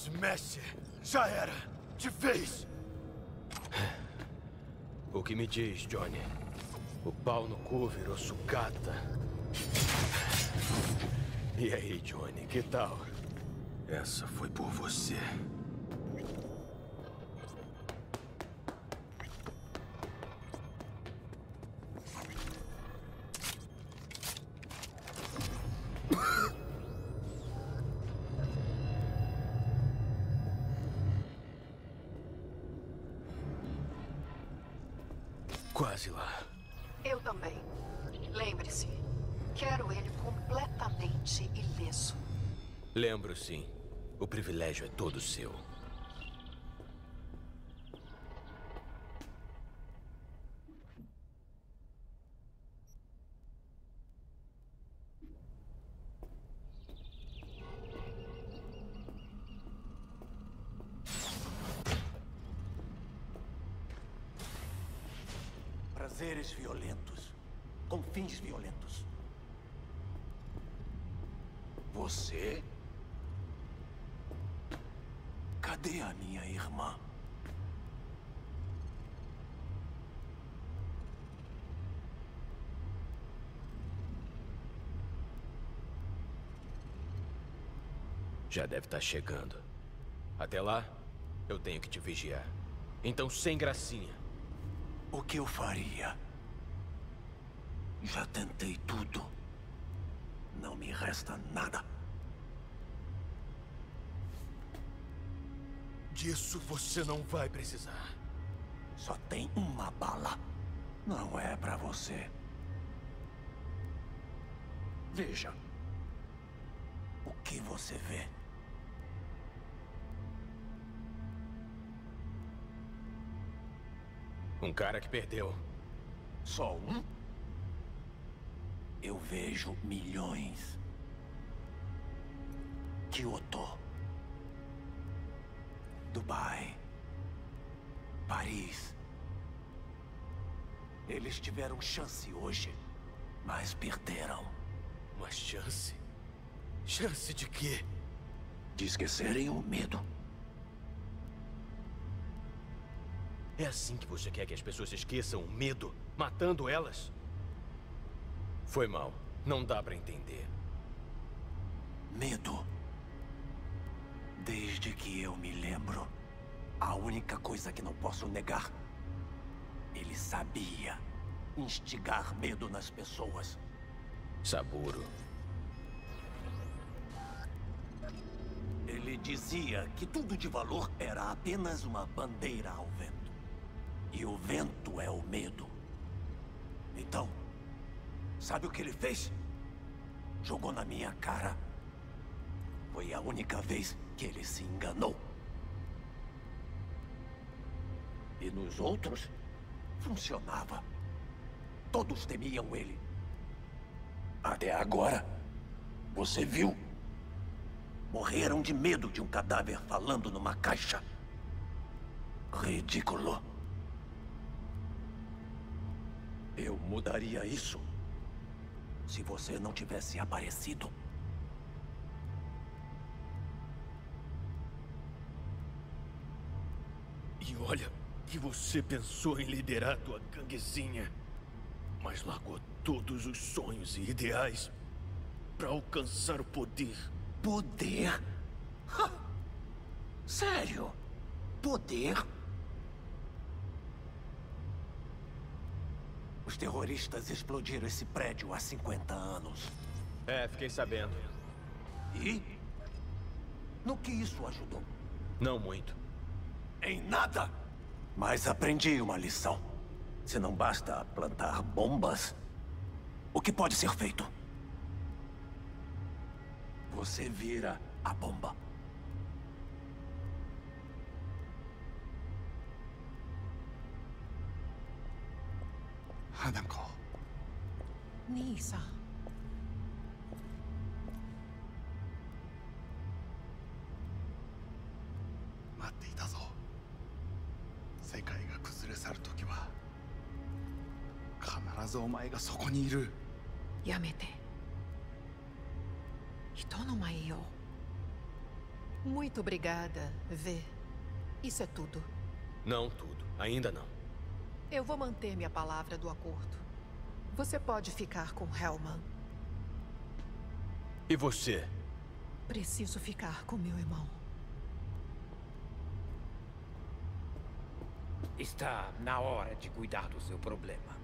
Smasher já era! De vez! O que me diz, Johnny? O pau no cu virou sucata. E aí, Johnny, que tal? Essa foi por você. Quase lá. Eu também. Lembre-se, quero ele completamente ileso. Lembro, sim. O privilégio é todo seu. Prazeres violentos, com fins violentos. Você? Cadê a minha irmã? Já deve estar chegando. Até lá, eu tenho que te vigiar. Então, sem gracinha. O que eu faria? Já tentei tudo. Não me resta nada. Disso você não vai precisar. Só tem uma bala. Não é pra você. Veja. O que você vê? Um cara que perdeu. Só um? Eu vejo milhões. Kyoto. Dubai. Paris. Eles tiveram chance hoje, mas perderam. Uma chance? Chance de quê? De esquecerem o medo. É assim que você quer que as pessoas esqueçam o medo, matando elas? Foi mal. Não dá pra entender. Medo. Desde que eu me lembro, a única coisa que não posso negar. Ele sabia instigar medo nas pessoas. Saburo. Ele dizia que tudo de valor era apenas uma bandeira ao vento. E o vento é o medo. Então, sabe o que ele fez? Jogou na minha cara. Foi a única vez que ele se enganou. E nos outros, funcionava. Todos temiam ele. Até agora, você viu? Morreram de medo de um cadáver falando numa caixa. Ridículo. Eu mudaria isso se você não tivesse aparecido. E olha que você pensou em liderar tua ganguezinha, mas largou todos os sonhos e ideais para alcançar o poder. Poder? Ha! Sério? Poder? Os terroristas explodiram esse prédio há 50 anos. É, fiquei sabendo. E? No que isso ajudou? Não muito. Em nada! Mas aprendi uma lição. Se não basta plantar bombas, o que pode ser feito? Você vira a bomba. Maio. Muito obrigada, V. Isso é tudo. Não tudo. Ainda não. Eu vou manter minha palavra do acordo. Você pode ficar com Hellman. E você? Preciso ficar com meu irmão. Está na hora de cuidar do seu problema.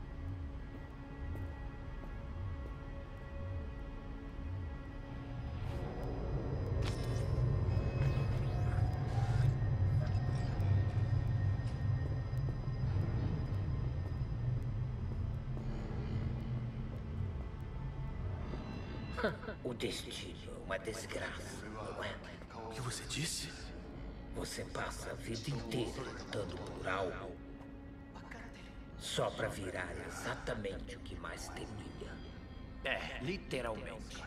Destino é uma desgraça, não é? O que você disse? Você passa a vida inteira lutando por algo só para virar exatamente o que mais temia. É, literalmente.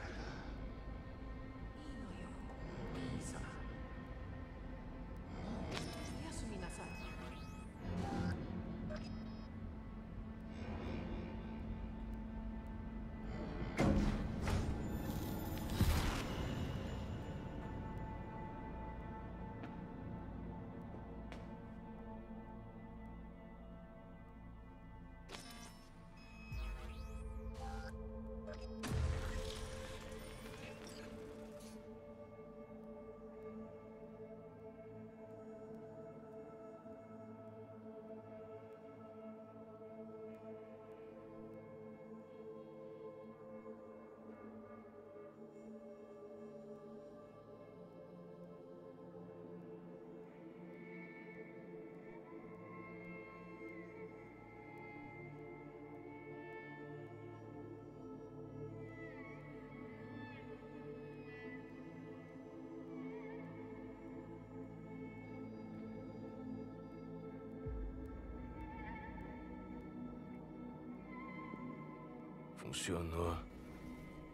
Funcionou.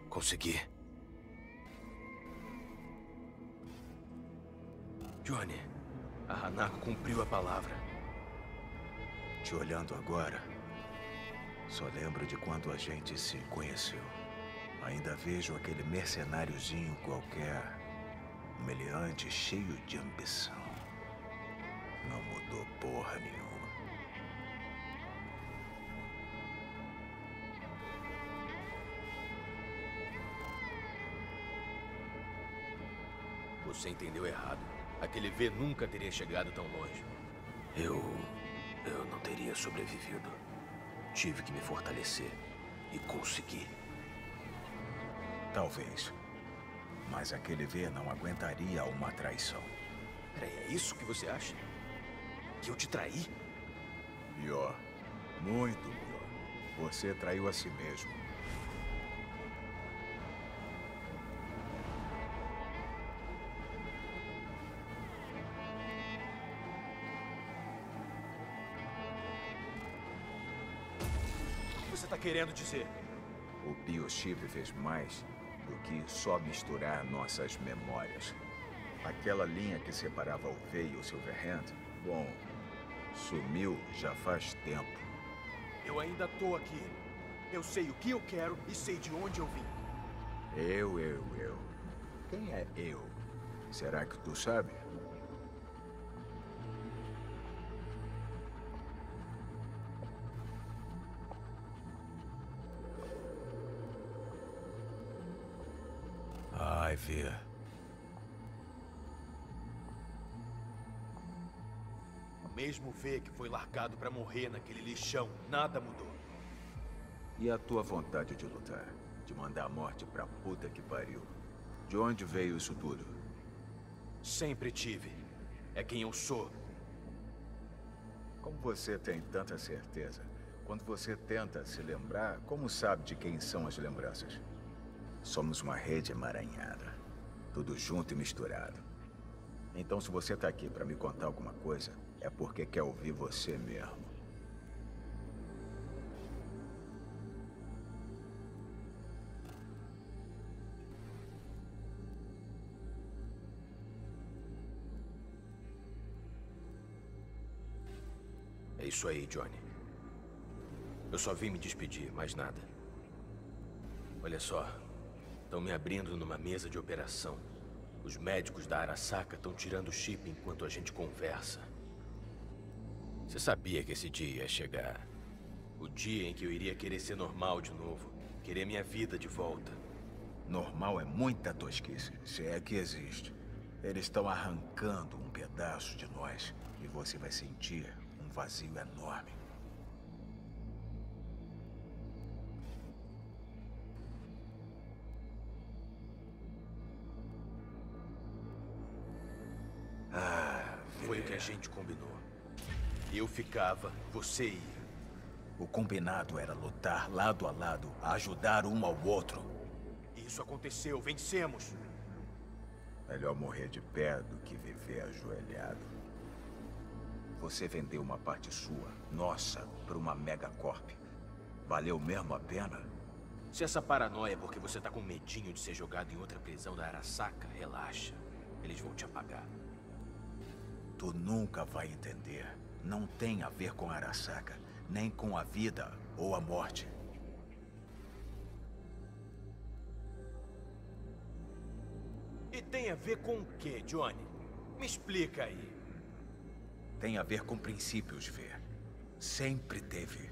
Consegui. Johnny, a Hanako cumpriu a palavra. Te olhando agora, só lembro de quando a gente se conheceu. Ainda vejo aquele mercenáriozinho qualquer, humilhante, cheio de ambição. Não mudou porra nenhuma. Você entendeu errado. Aquele V nunca teria chegado tão longe. Eu. Eu não teria sobrevivido. Tive que me fortalecer. E consegui. Talvez. Mas aquele V não aguentaria uma traição. Peraí, é isso que você acha? Que eu te traí? Pior. Muito pior. Você traiu a si mesmo. Querendo dizer? O biochip fez mais do que só misturar nossas memórias. Aquela linha que separava o V e o Silverhand, bom, sumiu já faz tempo. Eu ainda tô aqui. Eu sei o que eu quero e sei de onde eu vim. Eu, eu, eu. Quem é eu? Será que tu sabe? O mesmo V que foi largado pra morrer naquele lixão. Nada mudou. E a tua vontade de lutar? De mandar a morte pra puta que pariu? De onde veio isso tudo? Sempre tive. É quem eu sou. Como você tem tanta certeza? Quando você tenta se lembrar, como sabe de quem são as lembranças? Somos uma rede emaranhada. Tudo junto e misturado. Então, se você tá aqui pra me contar alguma coisa, é porque quer ouvir você mesmo. É isso aí, Johnny. Eu só vim me despedir, mais nada. Olha só. Estão me abrindo numa mesa de operação. Os médicos da Arasaka estão tirando o chip enquanto a gente conversa. Você sabia que esse dia ia chegar. O dia em que eu iria querer ser normal de novo. Querer minha vida de volta. Normal é muita tosquice, se é que existe. Eles estão arrancando um pedaço de nós e você vai sentir um vazio enorme. Foi o que a gente combinou. Eu ficava, você ia. O combinado era lutar lado a lado, ajudar um ao outro. Isso aconteceu. Vencemos. Melhor morrer de pé do que viver ajoelhado. Você vendeu uma parte sua, nossa, para uma megacorp. Valeu mesmo a pena? Se essa paranoia é porque você tá com medinho de ser jogado em outra prisão da Arasaka, relaxa. Eles vão te apagar. Tu nunca vai entender. Não tem a ver com Arasaka, nem com a vida ou a morte. E tem a ver com o quê, Johnny? Me explica aí. Tem a ver com princípios, Vê. Sempre teve.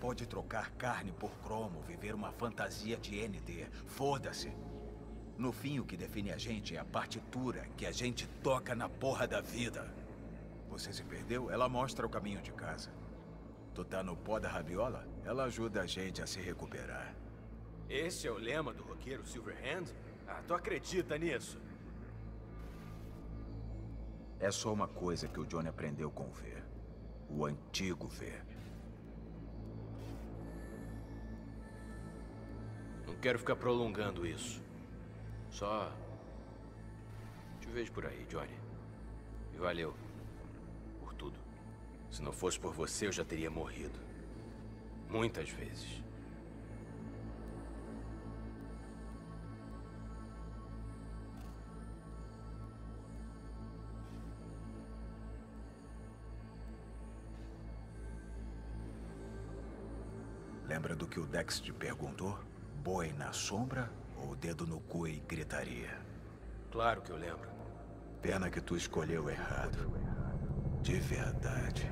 Pode trocar carne por cromo, viver uma fantasia de ND. Foda-se. No fim, o que define a gente é a partitura que a gente toca na porra da vida. Você se perdeu? Ela mostra o caminho de casa. Tu tá no pó da rabiola? Ela ajuda a gente a se recuperar. Esse é o lema do roqueiro Silverhand? Ah, tu acredita nisso? É só uma coisa que o Johnny aprendeu com o V. O antigo V. Não quero ficar prolongando isso. Só... Te vejo por aí, Johnny. E valeu. Por tudo. Se não fosse por você, eu já teria morrido. Muitas vezes. Lembra do que o Dex te perguntou? Boi na sombra ou dedo no cu e gritaria? Claro que eu lembro. Pena que tu escolheu errado. De verdade.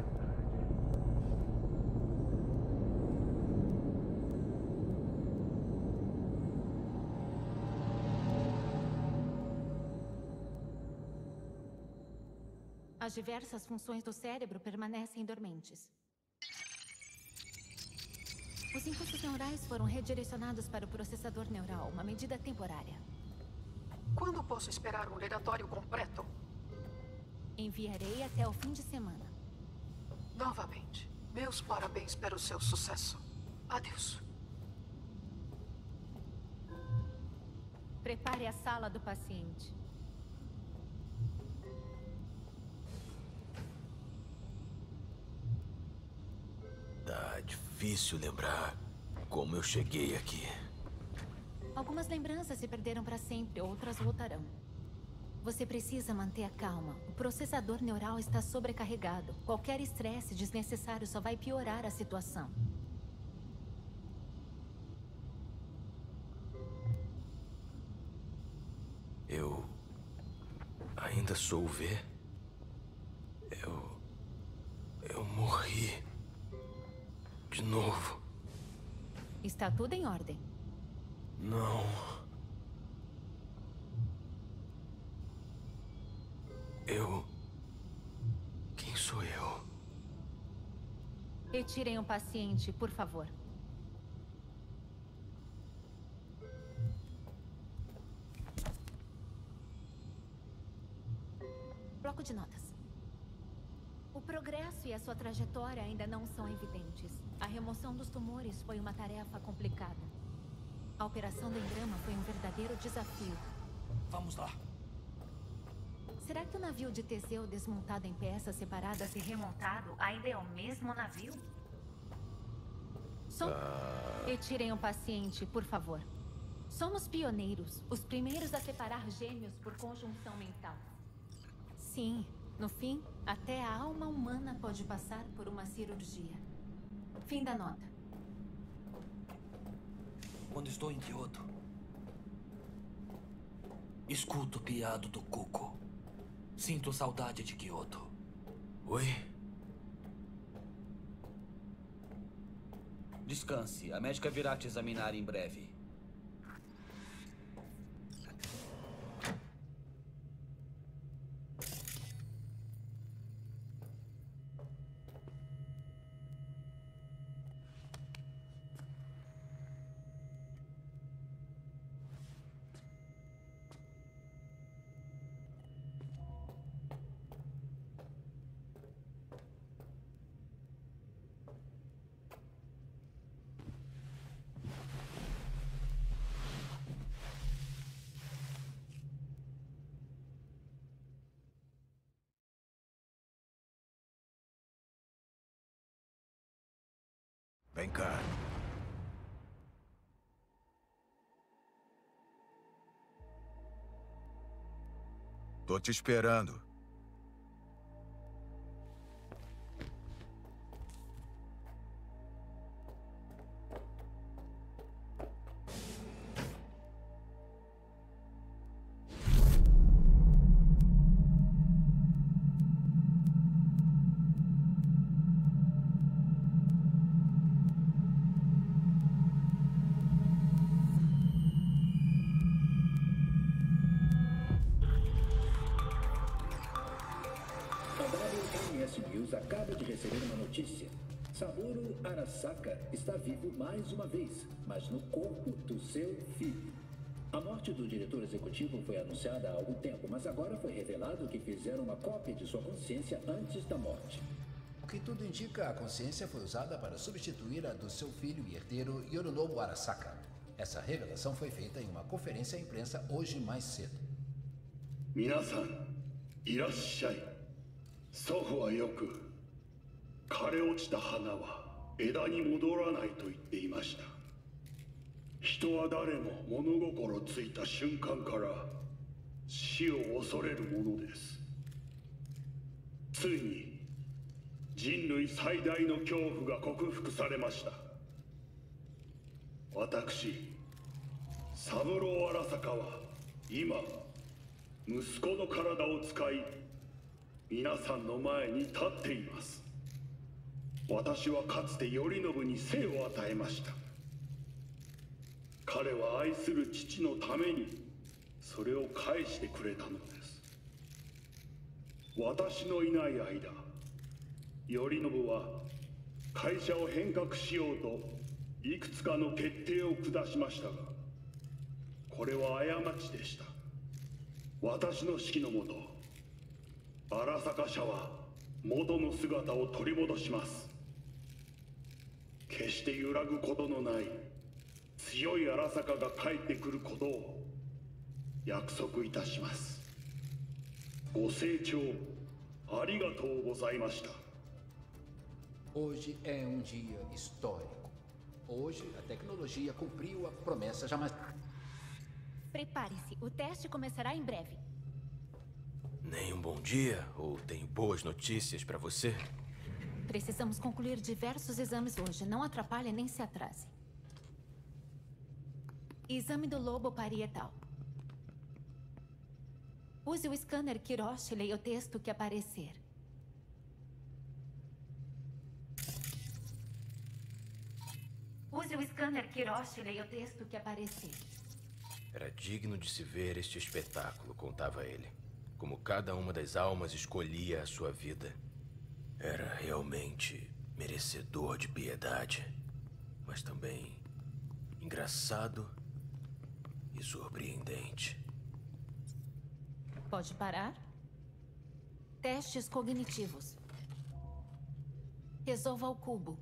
As diversas funções do cérebro permanecem dormentes. Os impulsos neurais foram redirecionados para o processador neural, uma medida temporária. Quando posso esperar um relatório completo? Enviarei até o fim de semana. Novamente, meus parabéns pelo seu sucesso. Adeus. Prepare a sala do paciente. Tá difícil lembrar como eu cheguei aqui. Algumas lembranças se perderam para sempre, outras voltarão. Você precisa manter a calma. O processador neural está sobrecarregado. Qualquer estresse desnecessário só vai piorar a situação. Eu. ainda sou o V? Eu. Eu morri. De novo. Está tudo em ordem. Não. Eu. Quem sou eu? Retirem o paciente, por favor. Bloco de notas. O progresso e a sua trajetória ainda não são evidentes. A remoção dos tumores foi uma tarefa complicada. A operação do engrama foi um verdadeiro desafio. Vamos lá. Será que o navio de Teseu desmontado em peças separadas e remontado ainda é o mesmo navio? Som... Retirem o paciente, por favor. Somos pioneiros, os primeiros a separar gêmeos por conjunção mental. Sim, no fim, até a alma humana pode passar por uma cirurgia. Fim da nota. Quando estou em Kyoto, escuto o piado do Cuco. Sinto saudade de Kyoto. Oi? Descanse. A médica virá te examinar em breve. Tô te esperando. mais uma vez, mas no corpo do seu filho. A morte do diretor executivo foi anunciada há algum tempo, mas agora foi revelado que fizeram uma cópia de sua consciência antes da morte. O que tudo indica, a consciência foi usada para substituir a do seu filho e herdeiro Yorunobu Arasaka. Essa revelação foi feita em uma conferência à imprensa hoje mais cedo. Minasan. Soho wa yoku. Kare ochita hana wa 枝に戻らないと言っていました。人は誰も物心ついた瞬間から死を恐れるものです。ついに人類最大の恐怖が克服されました。私三郎荒坂は今息子の体を使い皆さんの前に立っています。私はかつて頼信に生を与えました。彼は愛する父のためにそれを返してくれたのです。私のいない間頼信は会社を変革しようといくつかの決定を下しましたがこれは過ちでした。私の指揮のもと荒坂社は元の姿を取り戻します。決して揺らぐことのない強い荒坂が帰ってくることを約束いたしますご清聴ありがとうございました Hoje é um dia histórico. Hoje a tecnologia cumpriu a promessa jamais. Prepare-se, o teste começará em breve. Nem um bom dia ou tenho boas notícias para você? Precisamos concluir diversos exames hoje. Não atrapalhe nem se atrase. Exame do lobo parietal. Use o scanner Kiroshi e leia o texto que aparecer. Use o scanner Kiroshi e leia o texto que aparecer. Era digno de se ver este espetáculo, contava ele. Como cada uma das almas escolhia a sua vida. Era realmente merecedor de piedade, mas também engraçado e surpreendente. Pode parar? Testes cognitivos. Resolva o cubo.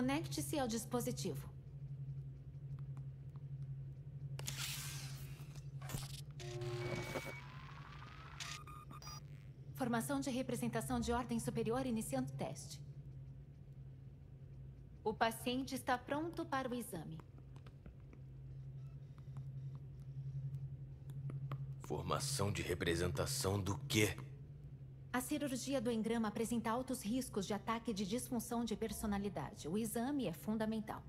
Conecte-se ao dispositivo. Formação de representação de ordem superior iniciando teste. O paciente está pronto para o exame. Formação de representação do quê? A cirurgia do engrama apresenta altos riscos de ataque de disfunção de personalidade. O exame é fundamental.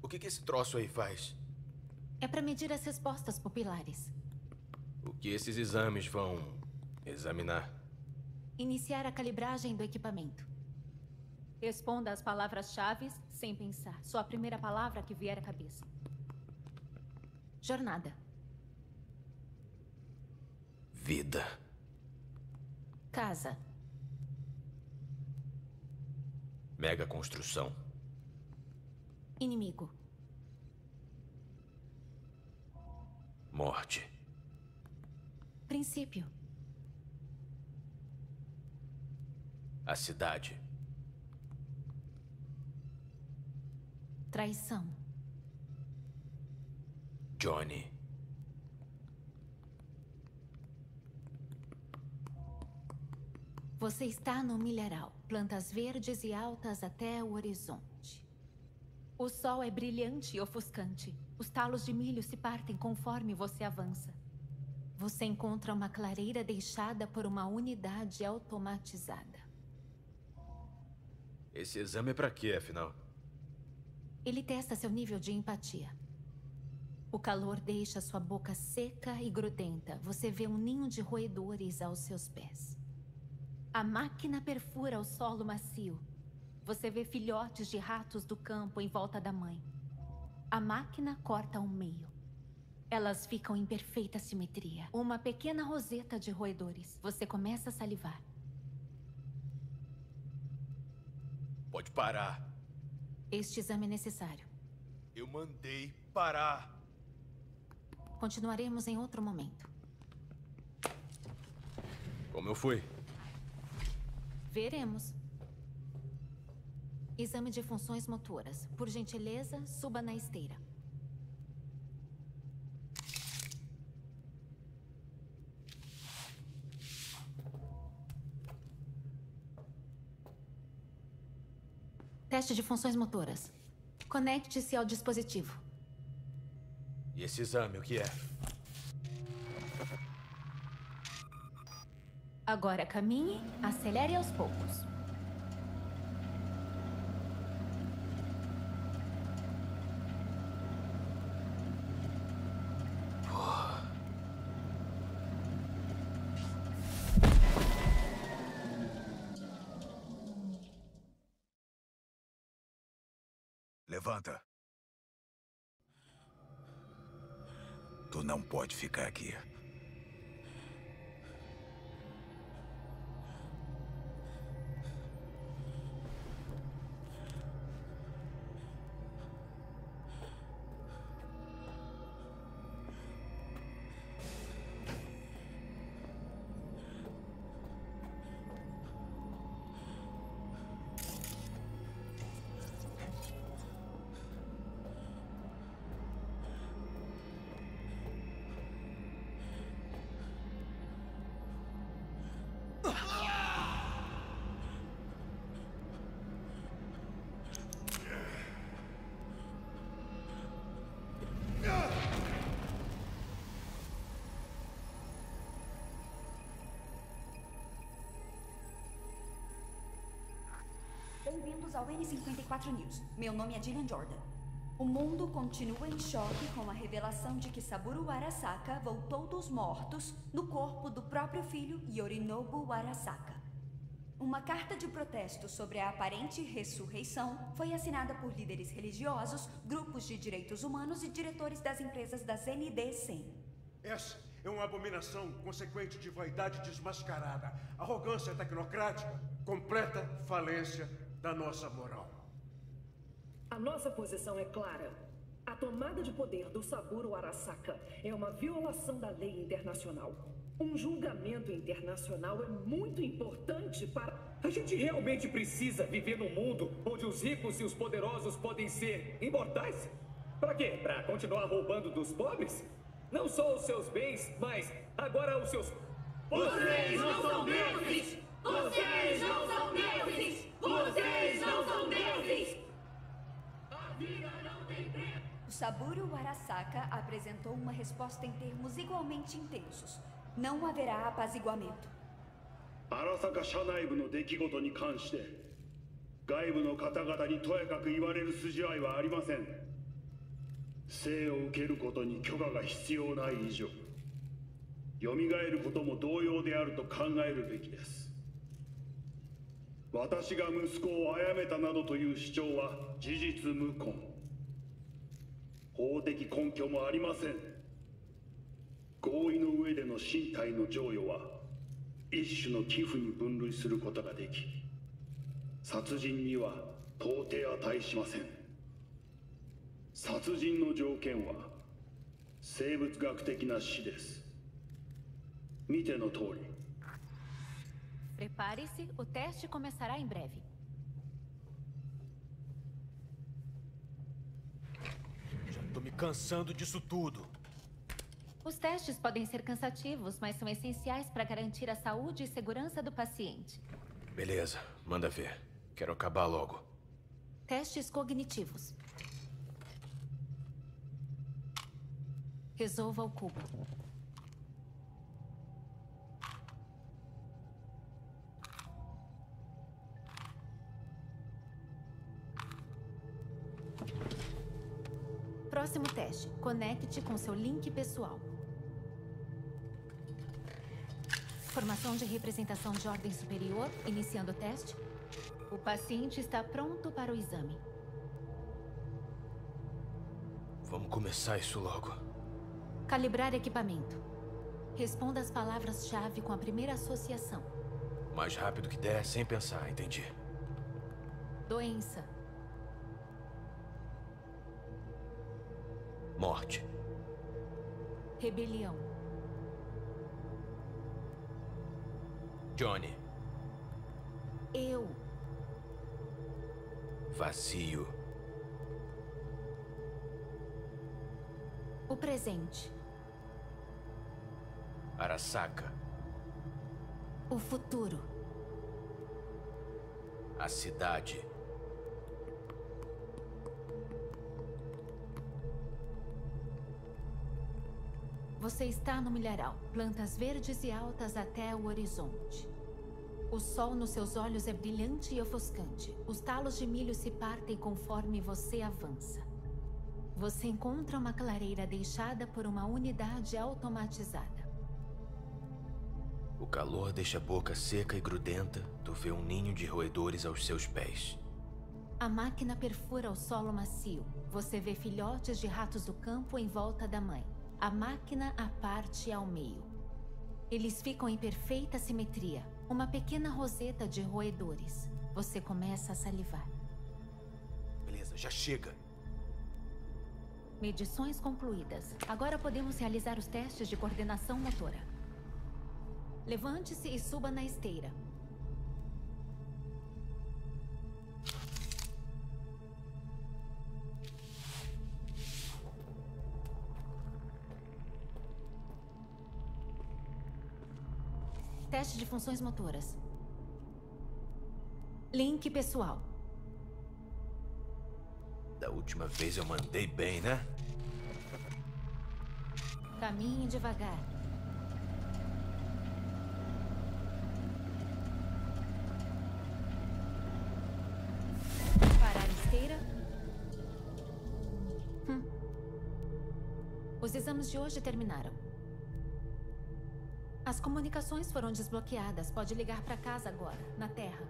O que, que esse troço aí faz? É para medir as respostas pupilares. O que esses exames vão examinar? Iniciar a calibragem do equipamento. Responda as palavras-chave sem pensar. Só a primeira palavra que vier à cabeça. Jornada. Vida. Casa. Mega construção. Morte. Princípio. A cidade. Traição. Johnny. Você está no milharal. Plantas verdes e altas até o horizonte. O sol é brilhante e ofuscante. Os talos de milho se partem conforme você avança. Você encontra uma clareira deixada por uma unidade automatizada. Esse exame é pra quê, afinal? Ele testa seu nível de empatia. O calor deixa sua boca seca e grudenta. Você vê um ninho de roedores aos seus pés. A máquina perfura o solo macio. Você vê filhotes de ratos do campo em volta da mãe. A máquina corta ao meio. Elas ficam em perfeita simetria. Uma pequena roseta de roedores. Você começa a salivar. Pode parar. Este exame é necessário. Eu mandei parar. Continuaremos em outro momento. Como eu fui? Veremos. Exame de funções motoras. Por gentileza, suba na esteira. Teste de funções motoras. Conecte-se ao dispositivo. E esse exame, o que é? Agora caminhe, acelere aos poucos. Levanta. Tu não pode ficar aqui. Ao N54 News. Meu nome é Dylan Jordan. O mundo continua em choque com a revelação de que Saburo Arasaka voltou dos mortos no corpo do próprio filho Yorinobu Arasaka. Uma carta de protesto sobre a aparente ressurreição foi assinada por líderes religiosos, grupos de direitos humanos e diretores das empresas da ZND-100. Essa é uma abominação consequente de vaidade desmascarada, arrogância tecnocrática, completa falência da nossa moral. A nossa posição é clara. A tomada de poder do Saburo Arasaka é uma violação da lei internacional. Um julgamento internacional é muito importante para. A gente realmente precisa viver num mundo onde os ricos e os poderosos podem ser imortais? Para quê? Para continuar roubando dos pobres? Não só os seus bens, mas agora os seus. Vocês não são deuses! Vocês não são deuses! Saburo Arasaka apresentou uma resposta em termos igualmente intensos. Não haverá apaziguamento. 荒坂社内部の出来事に関して外部の方々にとやかく言われる筋合いはありません生を受けることに許可が必要ない以上蘇ることも同様であると考えるべきです私が息子を殺めたなどという主張は事実無根法的根拠もありません。合意の上での身体の贈与は一種の寄付に分類することができ殺人には到底値しません。殺人の条件は生物学的な死です。見ての通り。Prepare-se, o teste começará em breve. Tô me cansando disso tudo. Os testes podem ser cansativos, mas são essenciais para garantir a saúde e segurança do paciente. Beleza, manda ver. Quero acabar logo. Testes cognitivos. Resolva o cubo. Próximo teste. Conecte com seu link pessoal. Formação de representação de ordem superior, iniciando o teste. O paciente está pronto para o exame. Vamos começar isso logo. Calibrar equipamento. Responda as palavras-chave com a primeira associação. Mais rápido que der, sem pensar, entendi. Doença. Morte. Rebelião. Johnny. Eu. Vazio. O presente. Arasaka. O futuro. A cidade. Você está no milharal. Plantas verdes e altas até o horizonte. O sol nos seus olhos é brilhante e ofuscante. Os talos de milho se partem conforme você avança. Você encontra uma clareira deixada por uma unidade automatizada. O calor deixa a boca seca e grudenta. Tu vê um ninho de roedores aos seus pés. A máquina perfura o solo macio. Você vê filhotes de ratos do campo em volta da mãe. A máquina a parte ao meio. Eles ficam em perfeita simetria. Uma pequena roseta de roedores. Você começa a salivar. Beleza, já chega. Medições concluídas. Agora podemos realizar os testes de coordenação motora. Levante-se e suba na esteira. Teste de funções motoras. Link pessoal. Da última vez eu mandei bem, né? Caminhe devagar. Parar esteira. Hum. Os exames de hoje terminaram. As comunicações foram desbloqueadas. Pode ligar para casa agora, na Terra.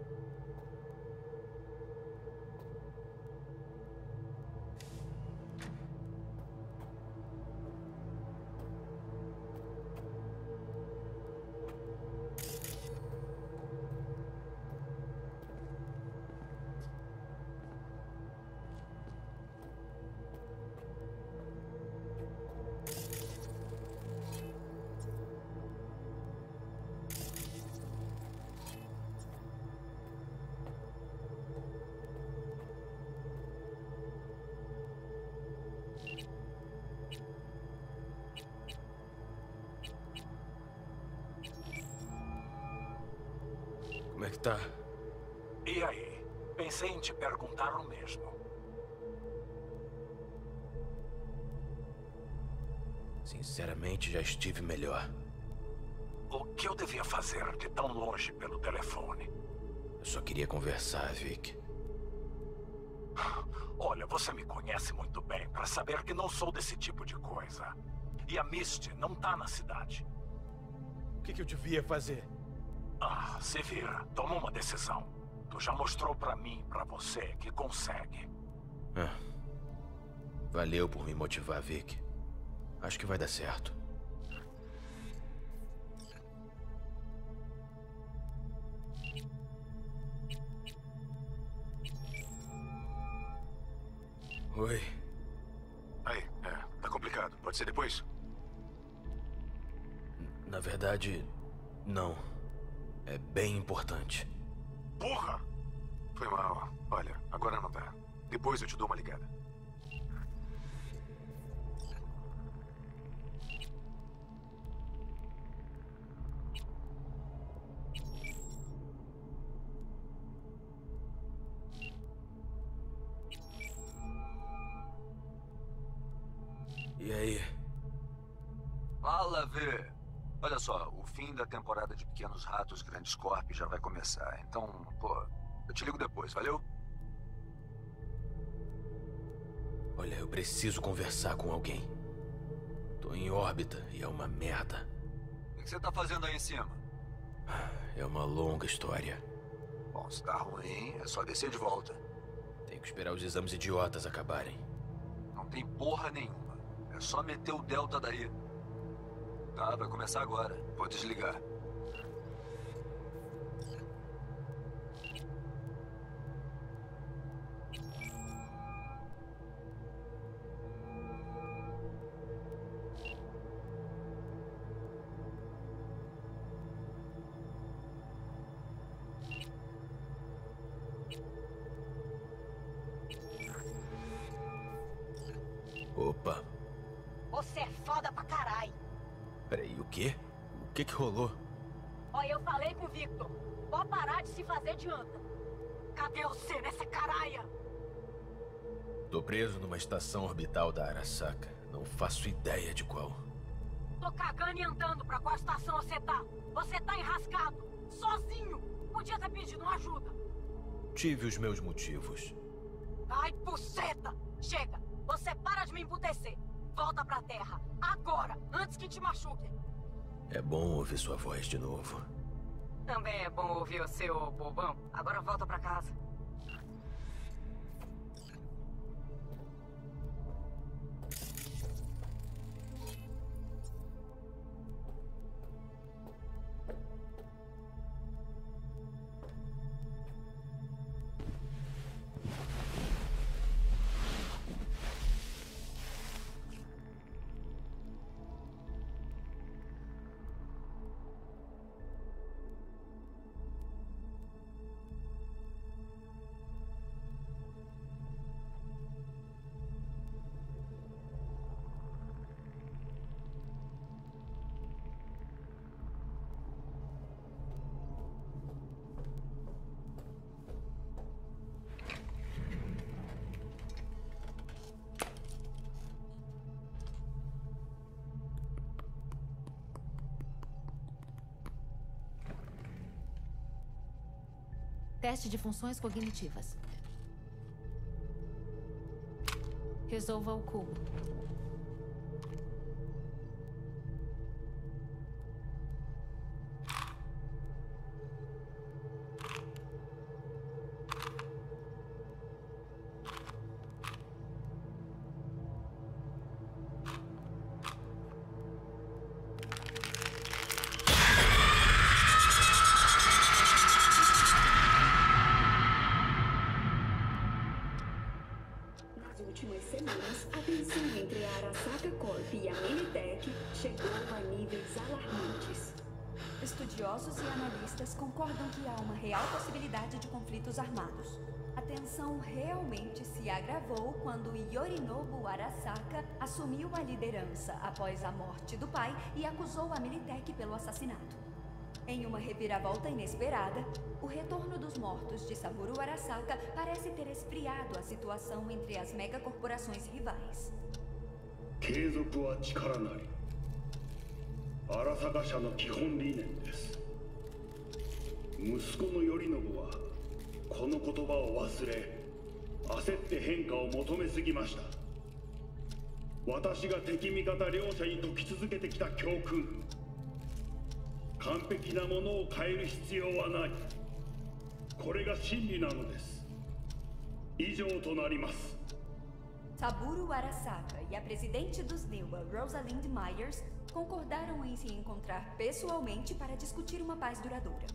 Sinceramente, já estive melhor. O que eu devia fazer de tão longe pelo telefone? Eu só queria conversar, Vic. Olha, você me conhece muito bem para saber que não sou desse tipo de coisa. E a Misty não tá na cidade. O que, que eu devia fazer? Ah, se vira. Toma uma decisão. Tu já mostrou pra mim e pra você que consegue. Ah. Valeu por me motivar, Vic. Acho que vai dar certo. Oi. Aí, é, tá complicado. Pode ser depois? Na verdade, não. É bem importante. Porra! Foi mal. Olha, agora não dá. Depois eu te dou uma ligada. Fala, V. Olha só, o fim da temporada de Pequenos Ratos Grandes Corp já vai começar. Então, pô, eu te ligo depois, valeu? Olha, eu preciso conversar com alguém. Tô em órbita e é uma merda. O que você tá fazendo aí em cima? É uma longa história. Bom, se tá ruim, é só descer de volta. Tenho que esperar os exames idiotas acabarem. Não tem porra nenhuma. É só meter o Delta daí. Tá, vai começar agora. Vou desligar. Rolou? Olha, eu falei pro Victor. Pode parar de se fazer de anta. Cadê você nessa caralha? Tô preso numa estação orbital da Arasaka. Não faço ideia de qual. Tô cagando e andando pra qual estação você tá. Você tá enrascado. Sozinho. Podia ter pedido uma ajuda. Tive os meus motivos. Ai, buceta! Chega! Você para de me emputecer. Volta pra terra. Agora, antes que te machuque. É bom ouvir sua voz de novo. Também é bom ouvir o seu bobão. Agora volta pra casa. Teste de funções cognitivas. Resolva o cubo. a liderança após a morte do pai e acusou a Militech pelo assassinato. Em uma reviravolta inesperada, o retorno dos mortos de Saburo Arasaka parece ter esfriado a situação entre as megacorporações rivais. 継続は力なり荒坂社の基本理念です息子の頼信はこの言葉を忘れ焦って変化を求めすぎました 私が敵味方両者に説き続けてきた教訓完璧なものを変える必要はないこれが真理なのです以上となります Saburo Arasaka e a presidente dos NEWA, Rosalind Myers, concordaram em se encontrar pessoalmente para discutir uma paz duradoura.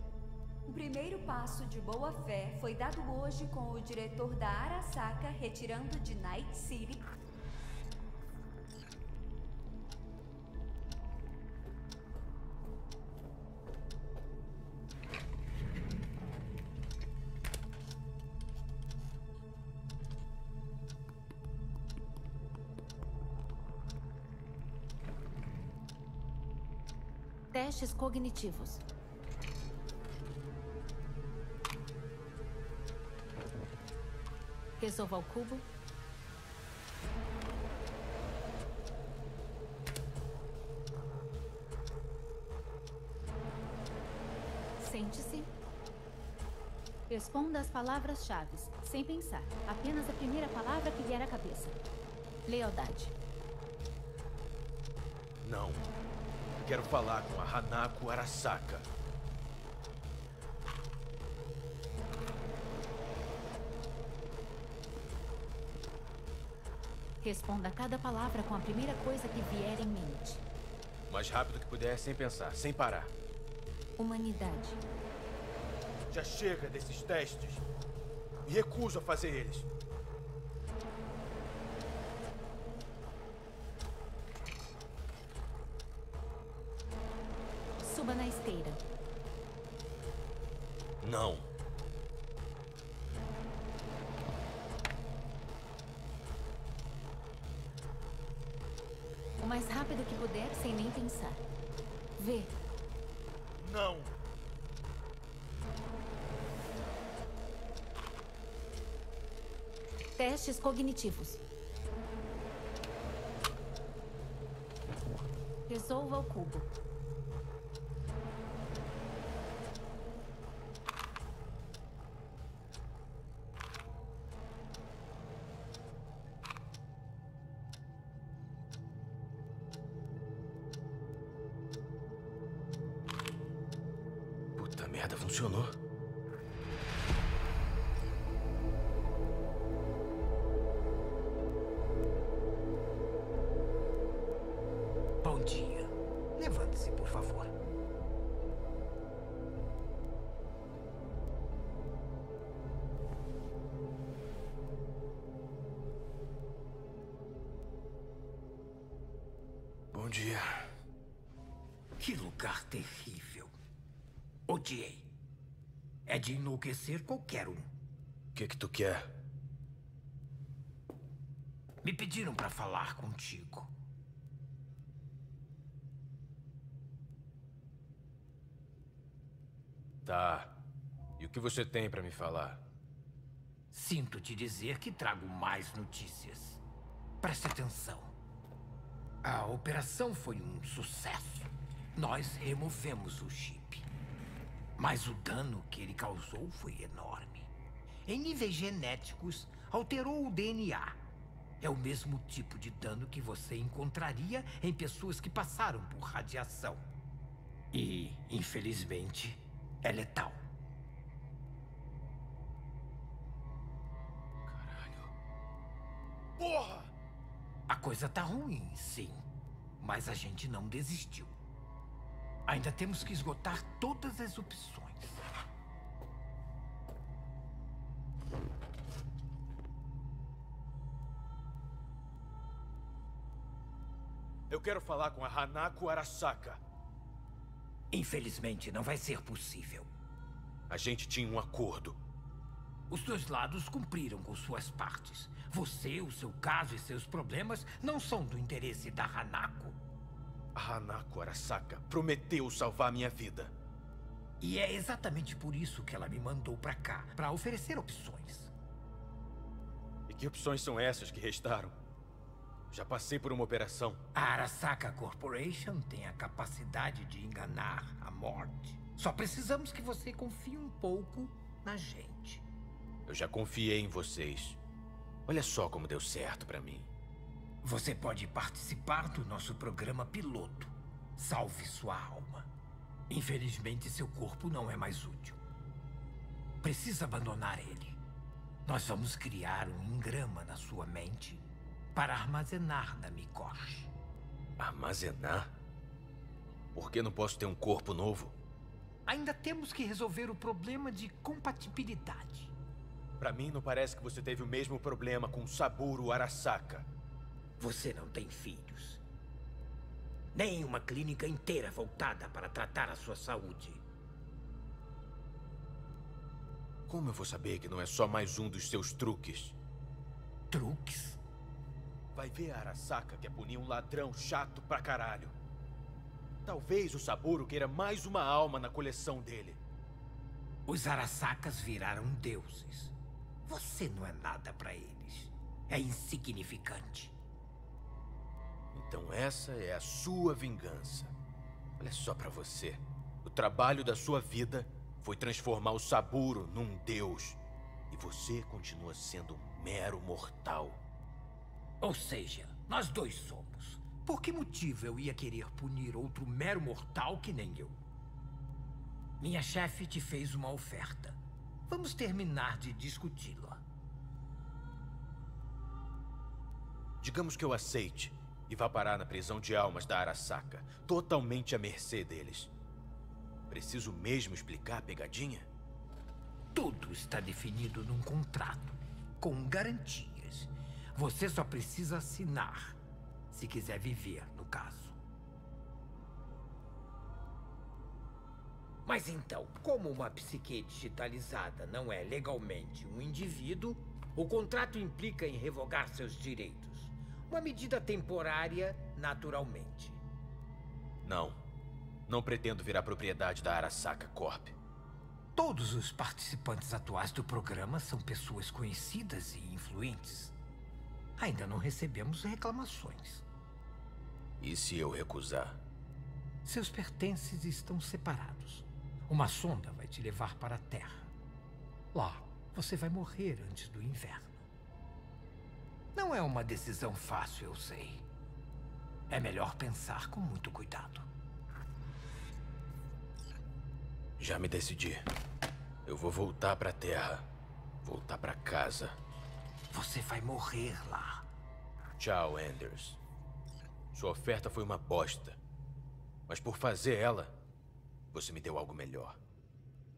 O primeiro passo de boa fé foi dado hoje com o diretor da Arasaka retirando de Night City Testes cognitivos. Resolva o cubo. Sente-se. Responda as palavras-chave, sem pensar. Apenas a primeira palavra que vier à cabeça. Lealdade. Não. Quero falar com a Hanako Arasaka. Responda cada palavra com a primeira coisa que vier em mente. O mais rápido que puder, sem pensar, sem parar. Humanidade. Já chega desses testes. Me recuso a fazer eles. Suba na esteira. Não. O mais rápido que puder, sem nem pensar. Vê. Não. Testes cognitivos. Resolva o cubo. Bom dia. Que lugar terrível. Odiei. É de enlouquecer qualquer um. O que que tu quer? Me pediram para falar contigo. Tá. E o que você tem pra me falar? Sinto te dizer que trago mais notícias. Preste atenção. A operação foi um sucesso. Nós removemos o chip. Mas o dano que ele causou foi enorme. Em níveis genéticos, alterou o DNA. É o mesmo tipo de dano que você encontraria em pessoas que passaram por radiação. E, infelizmente, é letal. Coisa tá ruim, sim. Mas a gente não desistiu. Ainda temos que esgotar todas as opções. Eu quero falar com a Hanako Arasaka. Infelizmente, não vai ser possível. A gente tinha um acordo. Os dois lados cumpriram com suas partes. Você, o seu caso e seus problemas não são do interesse da Hanako. A Hanako Arasaka prometeu salvar minha vida. E é exatamente por isso que ela me mandou pra cá, para oferecer opções. E que opções são essas que restaram? Já passei por uma operação. A Arasaka Corporation tem a capacidade de enganar a morte. Só precisamos que você confie um pouco na gente. Eu já confiei em vocês. Olha só como deu certo pra mim. Você pode participar do nosso programa piloto. Salve sua alma. Infelizmente, seu corpo não é mais útil. Precisa abandonar ele. Nós vamos criar um engrama na sua mente para armazenar na Mikoshi. Armazenar? Por que não posso ter um corpo novo? Ainda temos que resolver o problema de compatibilidade. Pra mim, não parece que você teve o mesmo problema com Saburo Arasaka. Você não tem filhos. Nem uma clínica inteira voltada para tratar a sua saúde. Como eu vou saber que não é só mais um dos seus truques? Truques? Vai ver a Arasaka quer punir um ladrão chato pra caralho. Talvez o Saburo queira mais uma alma na coleção dele. Os Arasakas viraram deuses. Você não é nada para eles. É insignificante. Então essa é a sua vingança. Olha só para você. O trabalho da sua vida foi transformar o Saburo num deus. E você continua sendo um mero mortal. Ou seja, nós dois somos. Por que motivo eu ia querer punir outro mero mortal que nem eu? Minha chefe te fez uma oferta. Vamos terminar de discuti-la. Digamos que eu aceite e vá parar na prisão de almas da Arasaka, totalmente à mercê deles. Preciso mesmo explicar a pegadinha? Tudo está definido num contrato, com garantias. Você só precisa assinar, se quiser viver, no caso. Mas então, como uma psique digitalizada não é legalmente um indivíduo, o contrato implica em revogar seus direitos. Uma medida temporária, naturalmente. Não. Não pretendo virar propriedade da Arasaka Corp. Todos os participantes atuais do programa são pessoas conhecidas e influentes. Ainda não recebemos reclamações. E se eu recusar? Seus pertences estão separados. Uma sonda vai te levar para a Terra. Lá, você vai morrer antes do inverno. Não é uma decisão fácil, eu sei. É melhor pensar com muito cuidado. Já me decidi. Eu vou voltar para a Terra. Voltar para casa. Você vai morrer lá. Tchau, Anders. Sua oferta foi uma bosta. Mas por fazer ela, você me deu algo melhor.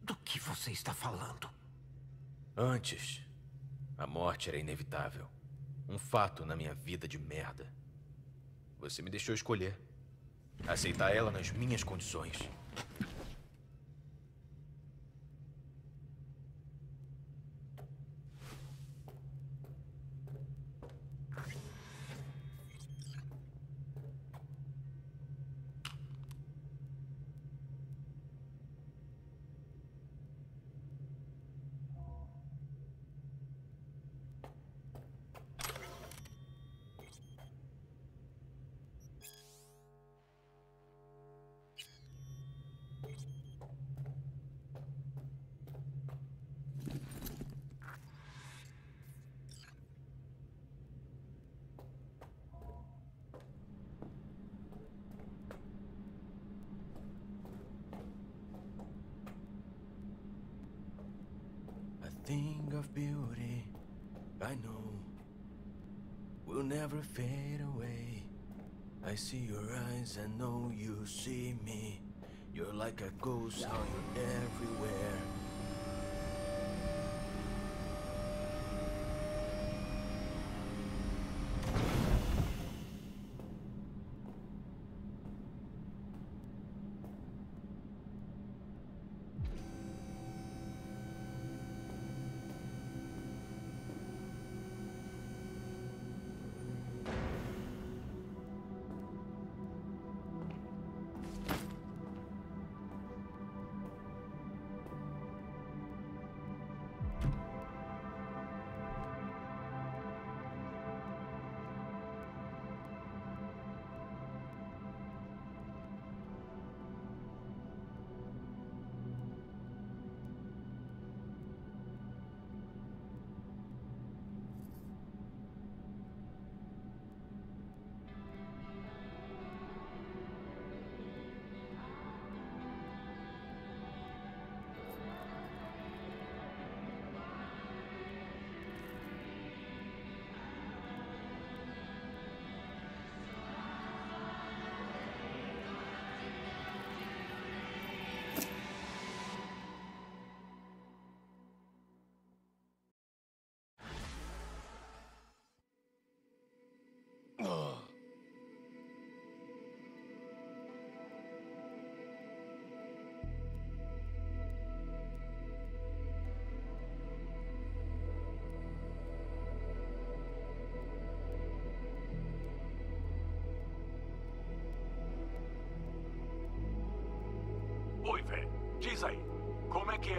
Do que você está falando? Antes, a morte era inevitável. Um fato na minha vida de merda. Você me deixou escolher. Aceitar ela nas minhas condições. Thing of beauty I know will never fade away. I see your eyes, and know you see me. You're like a ghost, how you're everywhere.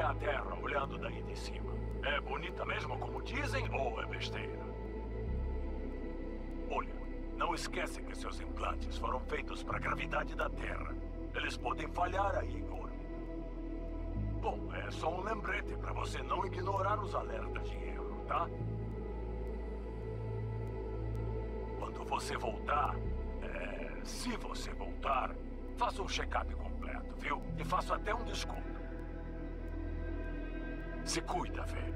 A Terra olhando daí de cima. É bonita mesmo como dizem ou é besteira? Olha, não esquece que seus implantes foram feitos para a gravidade da Terra. Eles podem falhar aí orbita. Bom, é só um lembrete para você não ignorar os alertas de erro, tá? Quando você voltar, é, se você voltar, faça um check-up completo, viu? E faça até um desconto. Se cuida, Vê.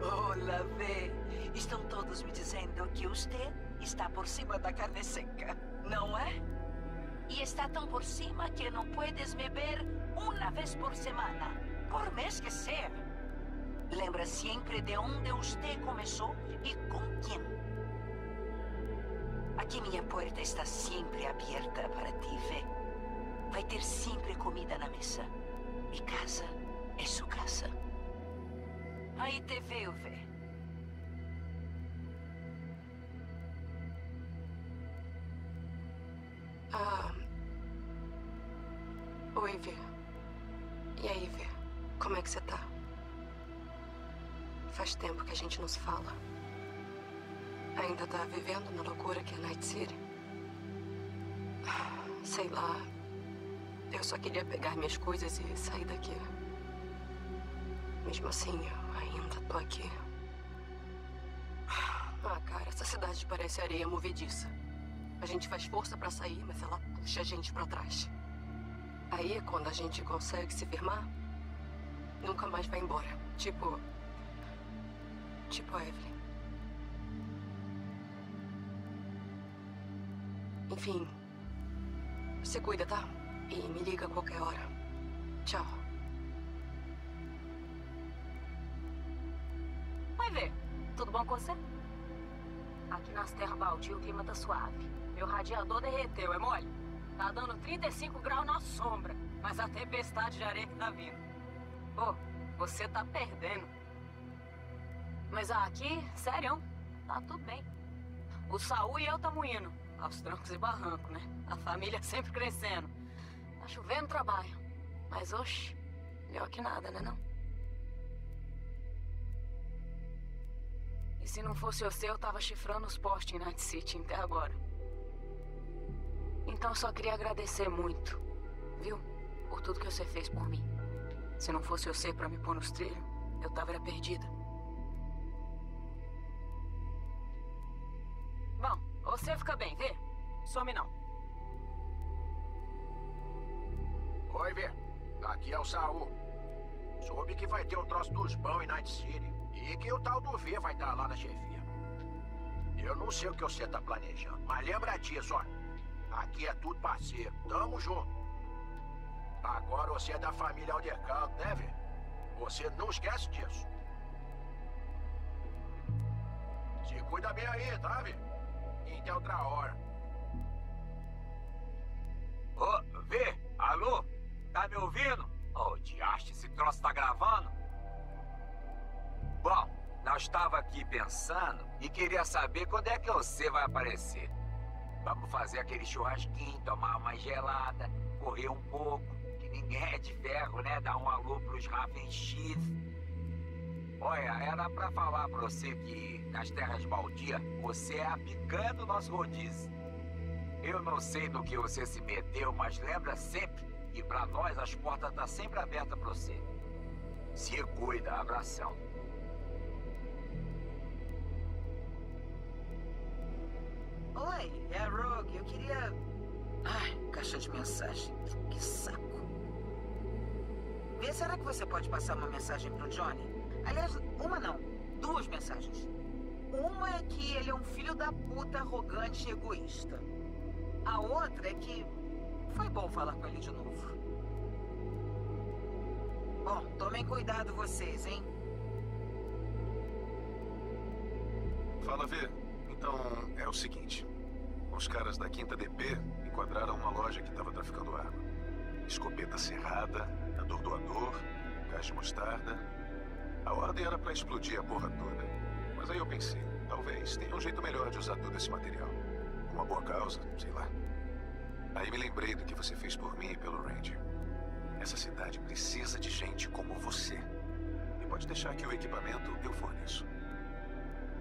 Olá, Vê. Estão todos me dizendo que você está por cima da carne seca, não é? E está tão por cima que não puedes me ver uma vez por semana, por mês que seja. Lembra sempre de onde você começou e com quem. Aqui minha porta está sempre aberta para ti, Vê. Vai ter sempre comida na mesa. E casa é sua casa. Aí te veio, Vê. Ah. Oi, Vê. E aí, Vê? Como é que você tá? Faz tempo que a gente não se fala. Ainda tá vivendo na loucura que é Night City? Sei lá. Eu só queria pegar minhas coisas e sair daqui. Mesmo assim, eu ainda tô aqui. Ah, cara, essa cidade parece areia movediça. A gente faz força pra sair, mas ela puxa a gente pra trás. Aí, quando a gente consegue se firmar, nunca mais vai embora. Tipo. Tipo a Evelyn. Enfim. Se cuida, tá? E me liga a qualquer hora. Tchau. Vai ver. Tudo bom com você? Aqui nas terras baldio o clima tá suave. Meu radiador derreteu, é mole? Tá dando 35 graus na sombra. Mas a tempestade de areia que tá vindo. Pô, você tá perdendo. Mas aqui, sério, tá tudo bem. O Saul e eu tamo indo. Aos trancos e barrancos, né? A família sempre crescendo. Tá chovendo trabalho. Mas, oxe, melhor que nada, né não? E se não fosse você, eu tava chifrando os postes em Night City até agora. Então só queria agradecer muito, viu? Por tudo que você fez por mim. Se não fosse você pra me pôr nos trilhos, eu tava era perdida. Você fica bem, vê? Some não. Oi, Vê. Aqui é o Saul. Soube que vai ter o troço dos pão em Night City. E que o tal do V vai estar lá na chefia. Eu não sei o que você tá planejando, mas lembra disso, ó. Aqui é tudo parceiro. Tamo junto. Agora você é da família Aldecanto, né, Vê? Você não esquece disso. Se cuida bem aí, tá, Vê? Até outra hora. Ô, Vê, alô? Tá me ouvindo? Ô, oh, diaste, esse troço tá gravando? Bom, nós estava aqui pensando e queria saber quando é que você vai aparecer. Vamos fazer aquele churrasquinho, tomar uma gelada, correr um pouco, que ninguém é de ferro, né? Dar um alô pros Raven X. Olha, era pra falar pra você que nas terras baldias você é a picanha do nosso rodízio. Eu não sei no que você se meteu, mas lembra sempre que pra nós as portas tá sempre abertas pra você. Se cuida, abração. Oi, é a Rogue. Eu queria. Ai, caixa de mensagem. Que saco. Vê, será que você pode passar uma mensagem pro Johnny? Aliás, uma não. Duas mensagens. Uma é que ele é um filho da puta arrogante e egoísta. A outra é que foi bom falar com ele de novo. Bom, tomem cuidado vocês, hein? Fala, Vê. Então, é o seguinte. Os caras da quinta DP enquadraram uma loja que estava traficando arma. Escopeta cerrada, atordoador, gás de mostarda. A ordem era para explodir a porra toda. Mas aí eu pensei, talvez tenha um jeito melhor de usar todo esse material. uma boa causa, sei lá. Aí me lembrei do que você fez por mim e pelo Ranger. Essa cidade precisa de gente como você. E pode deixar que o equipamento eu forneço.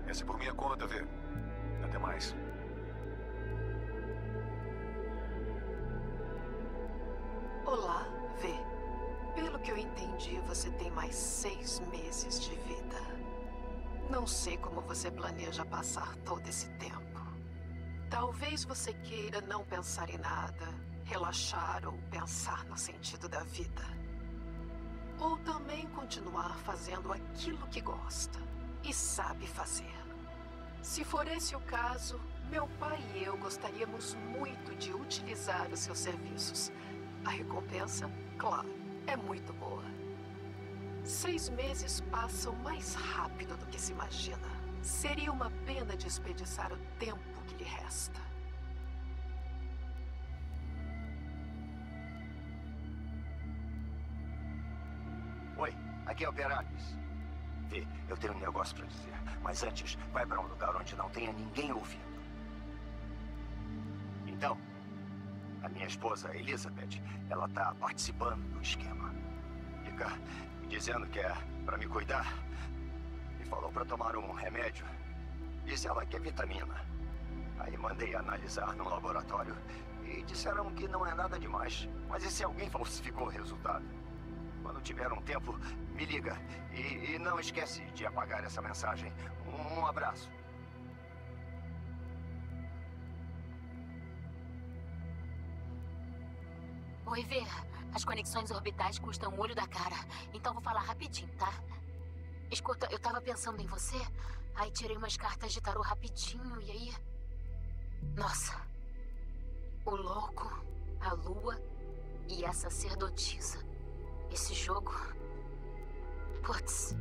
Essa é por minha conta, vê. Até mais. Não sei como você planeja passar todo esse tempo. Talvez você queira não pensar em nada, relaxar ou pensar no sentido da vida. Ou também continuar fazendo aquilo que gosta e sabe fazer. Se for esse o caso, meu pai e eu gostaríamos muito de utilizar os seus serviços. A recompensa, claro, é muito boa. Seis meses passam mais rápido do que se imagina. Seria uma pena desperdiçar o tempo que lhe resta. Oi, aqui é o Perales. Vê, eu tenho um negócio pra dizer. Mas antes, vai pra um lugar onde não tenha ninguém ouvindo. Então, a minha esposa, Elizabeth, ela tá participando do esquema. Fica dizendo que é pra me cuidar. E falou pra tomar um remédio. Disse ela que é vitamina. Aí mandei analisar no laboratório. E disseram que não é nada demais. Mas e se alguém falsificou o resultado? Quando tiver um tempo, me liga. E, e não esquece de apagar essa mensagem. Um abraço. Oi, Vê. As conexões orbitais custam um olho da cara. Então vou falar rapidinho, tá? Escuta, eu tava pensando em você. Aí tirei umas cartas de tarô rapidinho e aí. Nossa. O louco, a lua e a sacerdotisa. Esse jogo. Putz,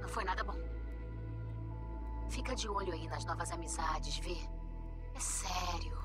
não foi nada bom. Fica de olho aí nas novas amizades, vê? É sério.